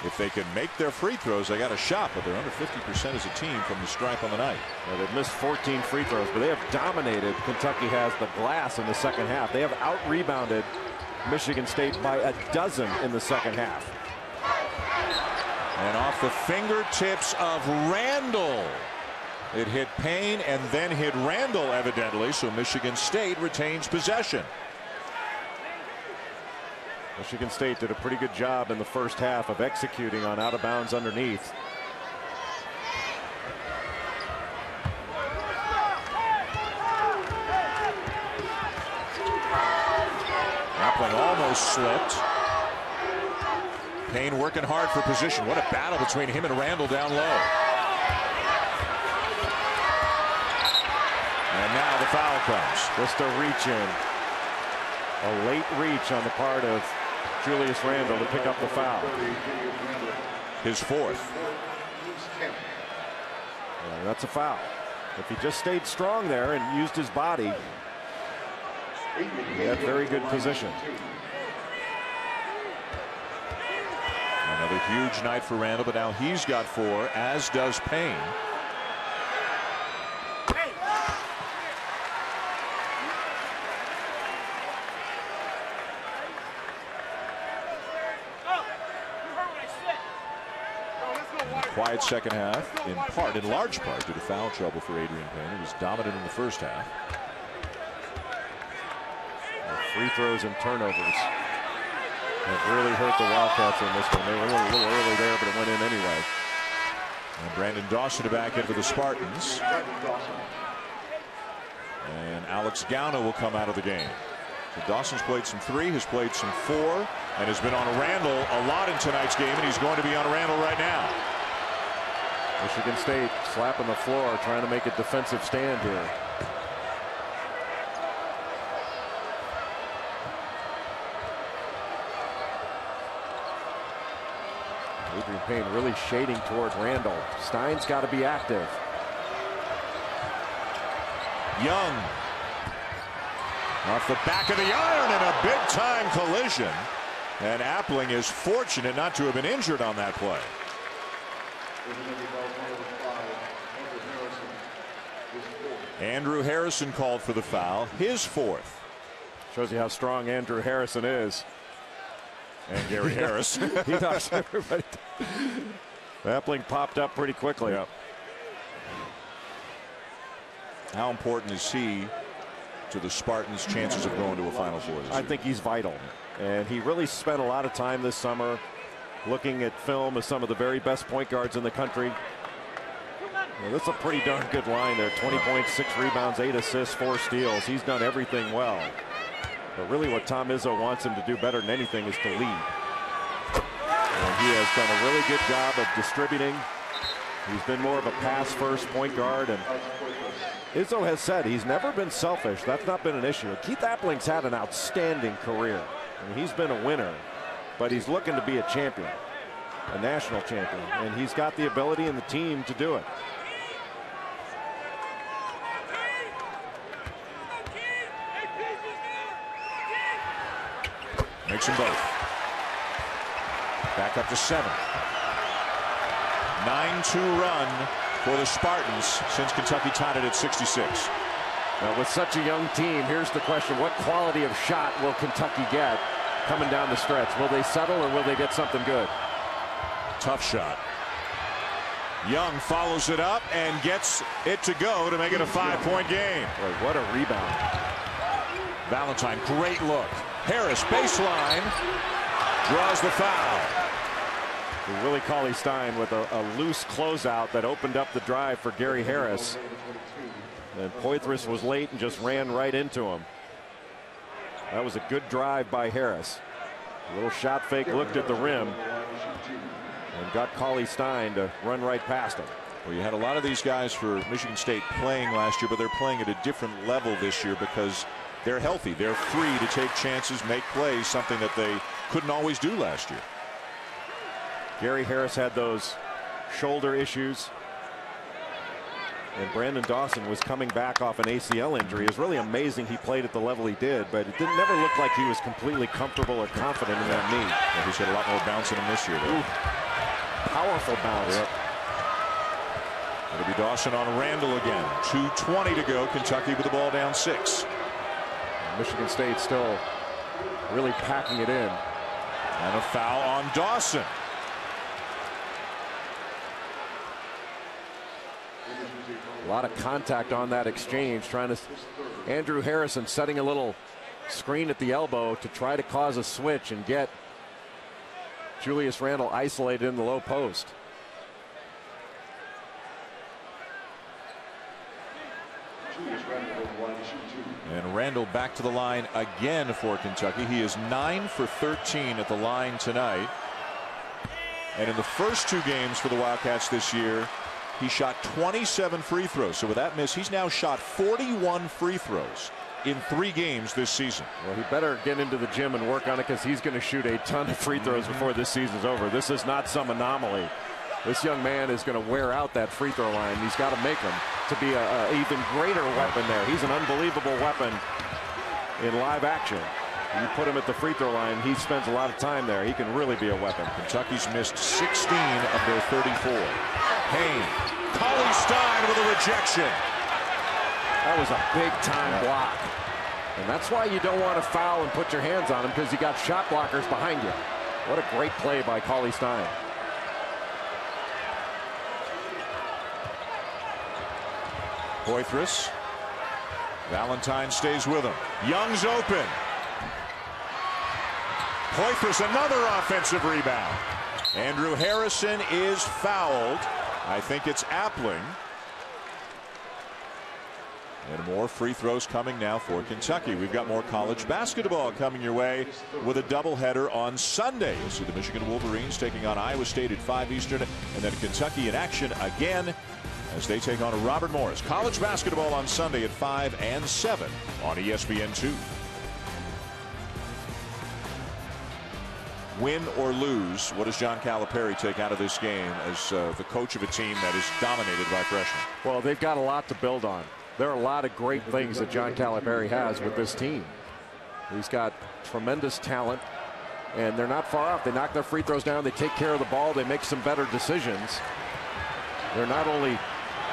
If they can make their free throws, they got a shot, but they're under 50% as a team from the stripe on the night. Yeah, they've missed 14 free throws, but they have dominated. Kentucky has the glass in the second half. They have out rebounded Michigan State by a dozen in the second half. And off the fingertips of Randle. It hit Payne and then hit Randle, evidently, so Michigan State retains possession. Michigan State did a pretty good job in the first half of executing on out of bounds underneath. Appling almost slipped. Payne working hard for position. What a battle between him and Randle down low. And now the foul comes. Just a reach in. A late reach on the part of Julius Randle to pick up the foul. His fourth. Yeah, that's a foul. If he just stayed strong there and used his body, he had very good position. Another huge night for Randle, but now he's got four, as does Payne. Quiet second half, in part, in large part, due to foul trouble for Adreian Payne. He was dominant in the first half. free throws and turnovers have really hurt the Wildcats in this one. They were a little, little early there, but it went in anyway. And Branden Dawson to back in for the Spartans. And Alex Gauna will come out of the game. So Dawson's played some three, has played some four, and has been on Randle a lot in tonight's game, and he's going to be on Randle right now. Michigan State slapping the floor, trying to make a defensive stand here. Adreian Payne really shading toward Randle. Stein's got to be active. Young off the back of the iron in a big time collision. And Appling is fortunate not to have been injured on that play. Andrew Harrison called for the foul, his fourth. Shows you how strong Andrew Harrison is. And Gary Harris. he knocks everybody. Appling popped up pretty quickly. Yep. How important is he to the Spartans' chances of going to a Final Four I think he's vital. And he really spent a lot of time this summer looking at film of some of the very best point guards in the country. That's a pretty darn good line there. 20 points, six rebounds, eight assists, four steals. He's done everything well. But really what Tom Izzo wants him to do better than anything is to lead. And he has done a really good job of distributing. He's been more of a pass first point guard. And Izzo has said he's never been selfish. That's not been an issue. Keith Appling's had an outstanding career. I mean, he's been a winner, but he's looking to be a champion, a national champion. And he's got the ability and the team to do it. Makes them both. Back up to seven. 9-2 run for the Spartans since Kentucky tied it at 66. Now with such a young team, here's the question. What quality of shot will Kentucky get coming down the stretch? Will they settle or will they get something good? Tough shot. Young follows it up and gets it to go to make it a five-point game. Boy, what a rebound. Valentine, great look. Harris, baseline, draws the foul. Willie Cauley Stein with a, a, loose closeout that opened up the drive for Gary Harris. And Poythress was late and just ran right into him. That was a good drive by Harris. A little shot fake looked at the rim and got Cauley Stein to run right past him. Well, you had a lot of these guys for Michigan State playing last year, but they're playing at a different level this year because they're healthy. They're free to take chances, make plays, something that they couldn't always do last year. Gary Harris had those shoulder issues. And Branden Dawson was coming back off an ACL injury. It was really amazing he played at the level he did, but it didn't never look like he was completely comfortable or confident in that knee. Yeah, he's had a lot more bounce in him this year. Though. Powerful bounce. Yep. It'll be Dawson on Randle again. 2.20 to go. Kentucky with the ball down six. Michigan State still really packing it in. And a foul on Dawson. A lot of contact on that exchange, trying to. Andrew Harrison setting a little screen at the elbow to try to cause a switch and get Julius Randle isolated in the low post. And Randle back to the line again for Kentucky. He is 9 for 13 at the line tonight. And in the first two games for the Wildcats this year, he shot 27 free throws. So with that miss, he's now shot 41 free throws in three games this season. Well, he better get into the gym and work on it because he's going to shoot a ton of free throws before this season's over. This is not some anomaly. This young man is going to wear out that free throw line. He's got to make them to be an even greater weapon there. He's an unbelievable weapon in live action. You put him at the free throw line, he spends a lot of time there. He can really be a weapon. Kentucky's missed 16 of their 34. Payne, Cauley Stein with a rejection. That was a big time block. And that's why you don't want to foul and put your hands on him because you got shot blockers behind you. What a great play by Cauley Stein. Poythress. Valentine stays with him. Young's open. Poythress another offensive rebound. Andrew Harrison is fouled. I think it's Appling. And more free throws coming now for Kentucky. We've got more college basketball coming your way with a doubleheader on Sunday. You'll see the Michigan Wolverines taking on Iowa State at 5 Eastern, and then Kentucky in action again as they take on Robert Morris. College basketball on Sunday at 5 and 7 on ESPN2. Win or lose, what does John Calipari take out of this game as uh, the coach of a team that is dominated by freshmen? Well, they've got a lot to build on. There are a lot of great things that John Calipari has with this team. He's got tremendous talent, and they're not far off. They knock their free throws down. They take care of the ball. They make some better decisions. They're not only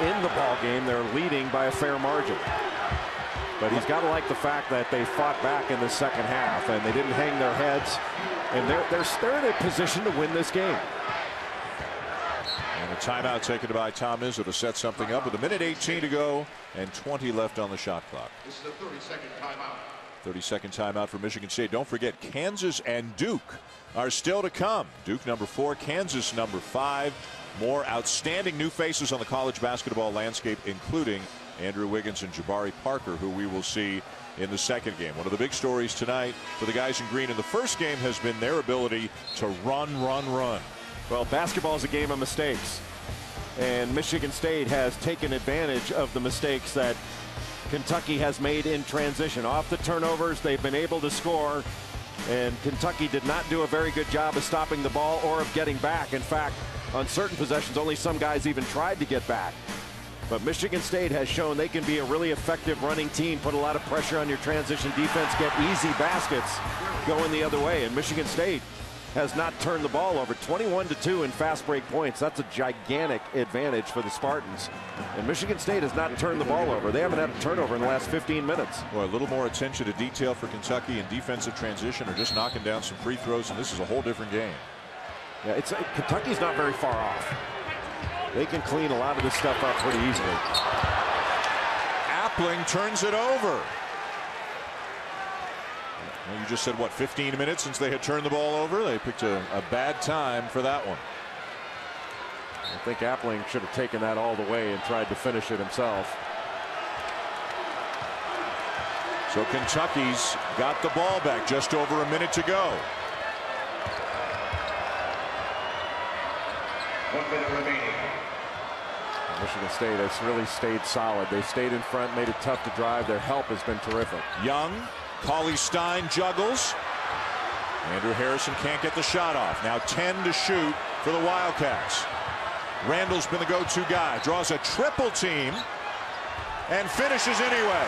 in the ball game, they're leading by a fair margin. But he's got to like the fact that they fought back in the second half, and they didn't hang their heads. And they're, they're, they're in a position to win this game. And a timeout taken by Tom Izzo to set something up with a minute 18 to go and 20 left on the shot clock. This is a 30 second timeout. 30 second timeout for Michigan State. Don't forget Kansas and Duke are still to come. Duke number four, Kansas number five. More outstanding new faces on the college basketball landscape, including Andrew Wiggins and Jabari Parker, who we will see in the second game. One of the big stories tonight for the guys in green in the first game has been their ability to run, run, run. Well, basketball is a game of mistakes. And Michigan State has taken advantage of the mistakes that Kentucky has made in transition. Off the turnovers, they've been able to score. And Kentucky did not do a very good job of stopping the ball or of getting back. In fact, on certain possessions, only some guys even tried to get back. But Michigan State has shown they can be a really effective running team, put a lot of pressure on your transition defense, get easy baskets going the other way. And Michigan State has not turned the ball over. 21 to 2 in fast break points. That's a gigantic advantage for the Spartans. And Michigan State has not turned the ball over. They haven't had a turnover in the last 15 minutes. Well, a little more attention to detail for Kentucky in defensive transition or just knocking down some free throws, and this is a whole different game. Yeah, it's Kentucky's not very far off. They can clean a lot of this stuff up pretty easily. Appling turns it over. Well, you just said, what, 15 minutes since they had turned the ball over? They picked a, a bad time for that one. I think Appling should have taken that all the way and tried to finish it himself. So Kentucky's got the ball back just over a minute to go. One minute remaining. Michigan State has really stayed solid. They stayed in front, made it tough to drive. Their help has been terrific. Young, Cauley Stein juggles. Andrew Harrison can't get the shot off. Now 10 to shoot for the Wildcats. Randle's been the go-to guy. Draws a triple team and finishes anyway.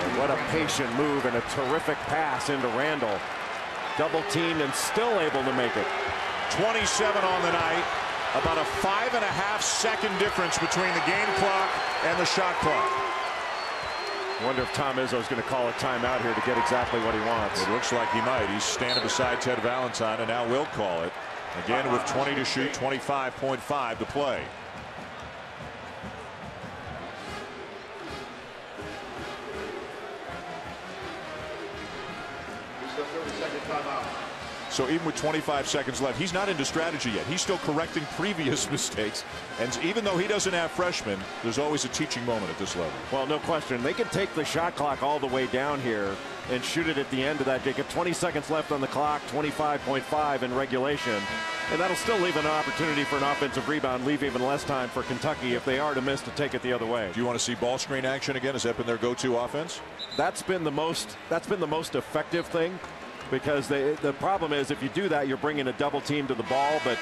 And what a patient move and a terrific pass into Randle. Double teamed and still able to make it. 27 on the night. About a five and a half second difference between the game clock and the shot clock. Wonder if Tom Izzo is going to call a timeout here to get exactly what he wants. It looks like he might. He's standing beside Ted Valentine and now will call it. Again with 20 to shoot, 25.5 to play. So even with 25 seconds left, he's not into strategy yet. He's still correcting previous mistakes. And even though he doesn't have freshmen, there's always a teaching moment at this level. Well, no question. They can take the shot clock all the way down here and shoot it at the end of that. Get 20 seconds left on the clock, 25.5 in regulation. And that'll still leave an opportunity for an offensive rebound, leave even less time for Kentucky if they are to miss to take it the other way. Do you want to see ball screen action again? Has that been their go-to offense? That's been the most that's been the most effective thing because they, the problem is if you do that, you're bringing a double team to the ball. But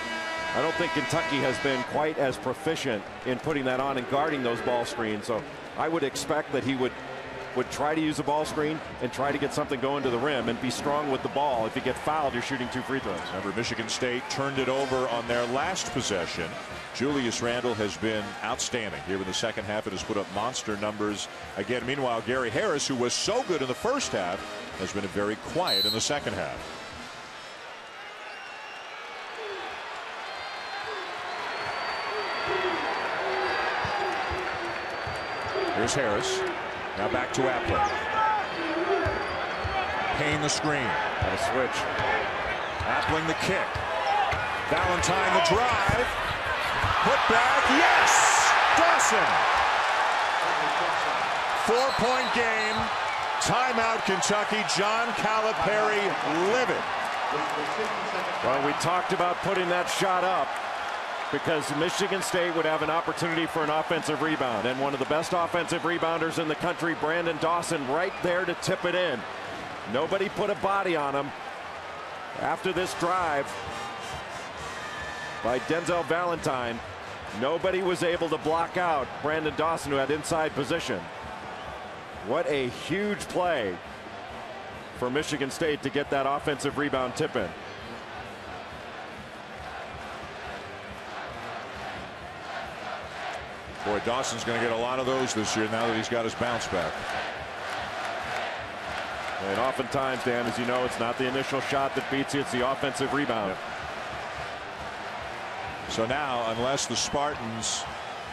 I don't think Kentucky has been quite as proficient in putting that on and guarding those ball screens. So I would expect that he would would try to use a ball screen and try to get something going to the rim and be strong with the ball. If you get fouled, you're shooting two free throws. Remember, Michigan State turned it over on their last possession. Julius Randle has been outstanding here in the second half and has put up monster numbers again. Meanwhile, Gary Harris, who was so good in the first half, has been very quiet in the second half. Here's Harris. Now back to Appling. Payne the screen. Got a switch. Appling the kick. Valentine the drive. Put back. Yes! Dawson. Four-point game. Timeout, Kentucky. John Calipari livid. Well, we talked about putting that shot up because Michigan State would have an opportunity for an offensive rebound. And one of the best offensive rebounders in the country, Branden Dawson, right there to tip it in. Nobody put a body on him after this drive by Denzel Valentine. Nobody was able to block out Branden Dawson, who had inside position. What a huge play for Michigan State to get that offensive rebound tip in. Boy, Dawson's going to get a lot of those this year now that he's got his bounce back. And oftentimes, Dan, as you know, it's not the initial shot that beats you, it's the offensive rebound. So now, unless the Spartans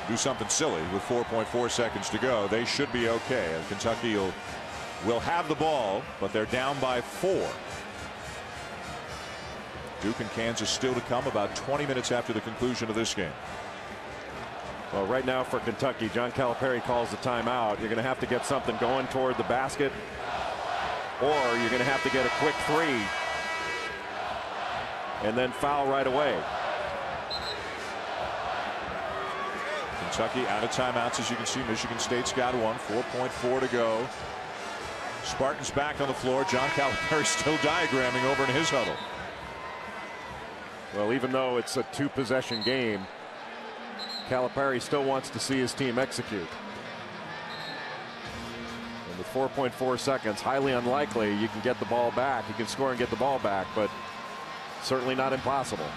do something silly with 4.4 seconds to go, they should be okay. And Kentucky will, will have the ball, but they're down by four. Duke and Kansas still to come about 20 minutes after the conclusion of this game. Well, right now for Kentucky, John Calipari calls the timeout. You're going to have to get something going toward the basket, or you're going to have to get a quick three and then foul right away. Kentucky out of timeouts, as you can see. Michigan State's got one. 4.4 to go. Spartans back on the floor. John Calipari still diagramming over in his huddle. Well, even though it's a two possession game, Calipari still wants to see his team execute. And with 4.4 seconds, highly unlikely you can get the ball back. You can score and get the ball back, but certainly not impossible.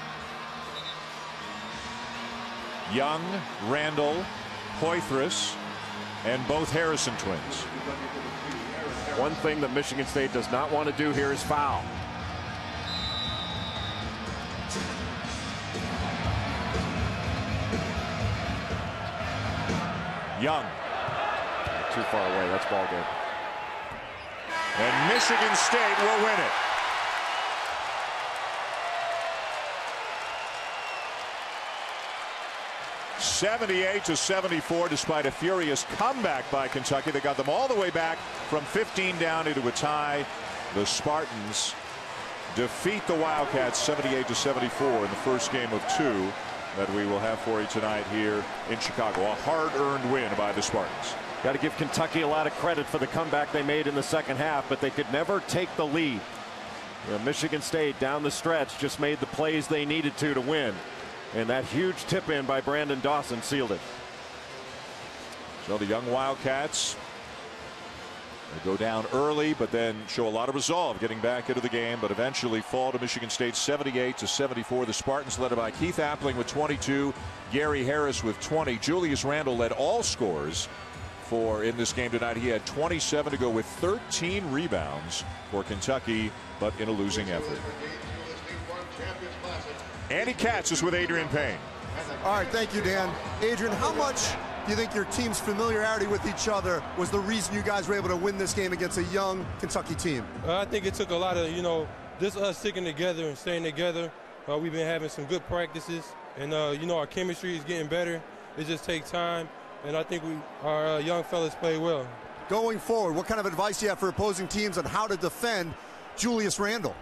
Young, Randle, Poythress, and both Harrison twins. One thing that Michigan State does not want to do here is foul. Young. Too far away. That's ball game. And Michigan State will win it. 78 to 74 despite a furious comeback by Kentucky that got them all the way back from 15 down into a tie. The Spartans defeat the Wildcats 78 to 74 in the first game of two that we will have for you tonight here in Chicago. A hard-earned win by the Spartans. Got to give Kentucky a lot of credit for the comeback they made in the second half, but they could never take the lead. You know, Michigan State down the stretch just made the plays they needed to to win. And that huge tip in by Branden Dawson sealed it. So the young Wildcats go down early, but then show a lot of resolve getting back into the game, but eventually fall to Michigan State 78 to 74. The Spartans led by Keith Appling with 22, Gary Harris with 20. Julius Randle led all scores for in this game tonight. He had 27 to go with 13 rebounds for Kentucky, but in a losing effort. Andy Katz is with Adreian Payne. All right, thank you, Dan. Adreian, how much do you think your team's familiarity with each other was the reason you guys were able to win this game against a young Kentucky team? Uh, I think it took a lot of, you know, just us sticking together and staying together. Uh, we've been having some good practices, and, uh, you know, our chemistry is getting better. It just takes time, and I think we, our uh, young fellas play well. Going forward, what kind of advice do you have for opposing teams on how to defend Julius Randle?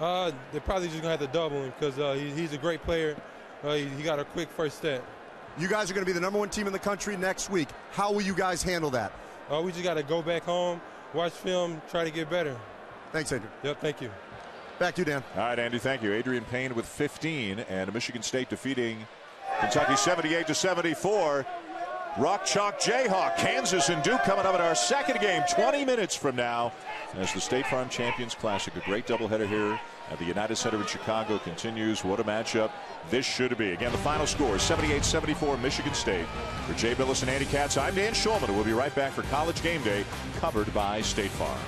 Uh, they're probably just going to have to double him because uh, he, he's a great player. Uh, he, he, got a quick first step. You guys are going to be the number one team in the country next week. How will you guys handle that? Uh, we just got to go back home, watch film, try to get better. Thanks, Andrew. Yep, thank you. Back to you, Dan. All right, Andy, thank you. Adreian Payne with 15 and Michigan State defeating Kentucky 78 to 74. Rock Chalk Jayhawk, Kansas and Duke coming up in our second game 20 minutes from now as the State Farm Champions Classic. A great doubleheader here at the United Center in Chicago continues. What a matchup this should be. Again, the final score 78-74 Michigan State. For Jay Bilas and Andy Katz, I'm Dan Shulman. We'll be right back for College Game Day covered by State Farm.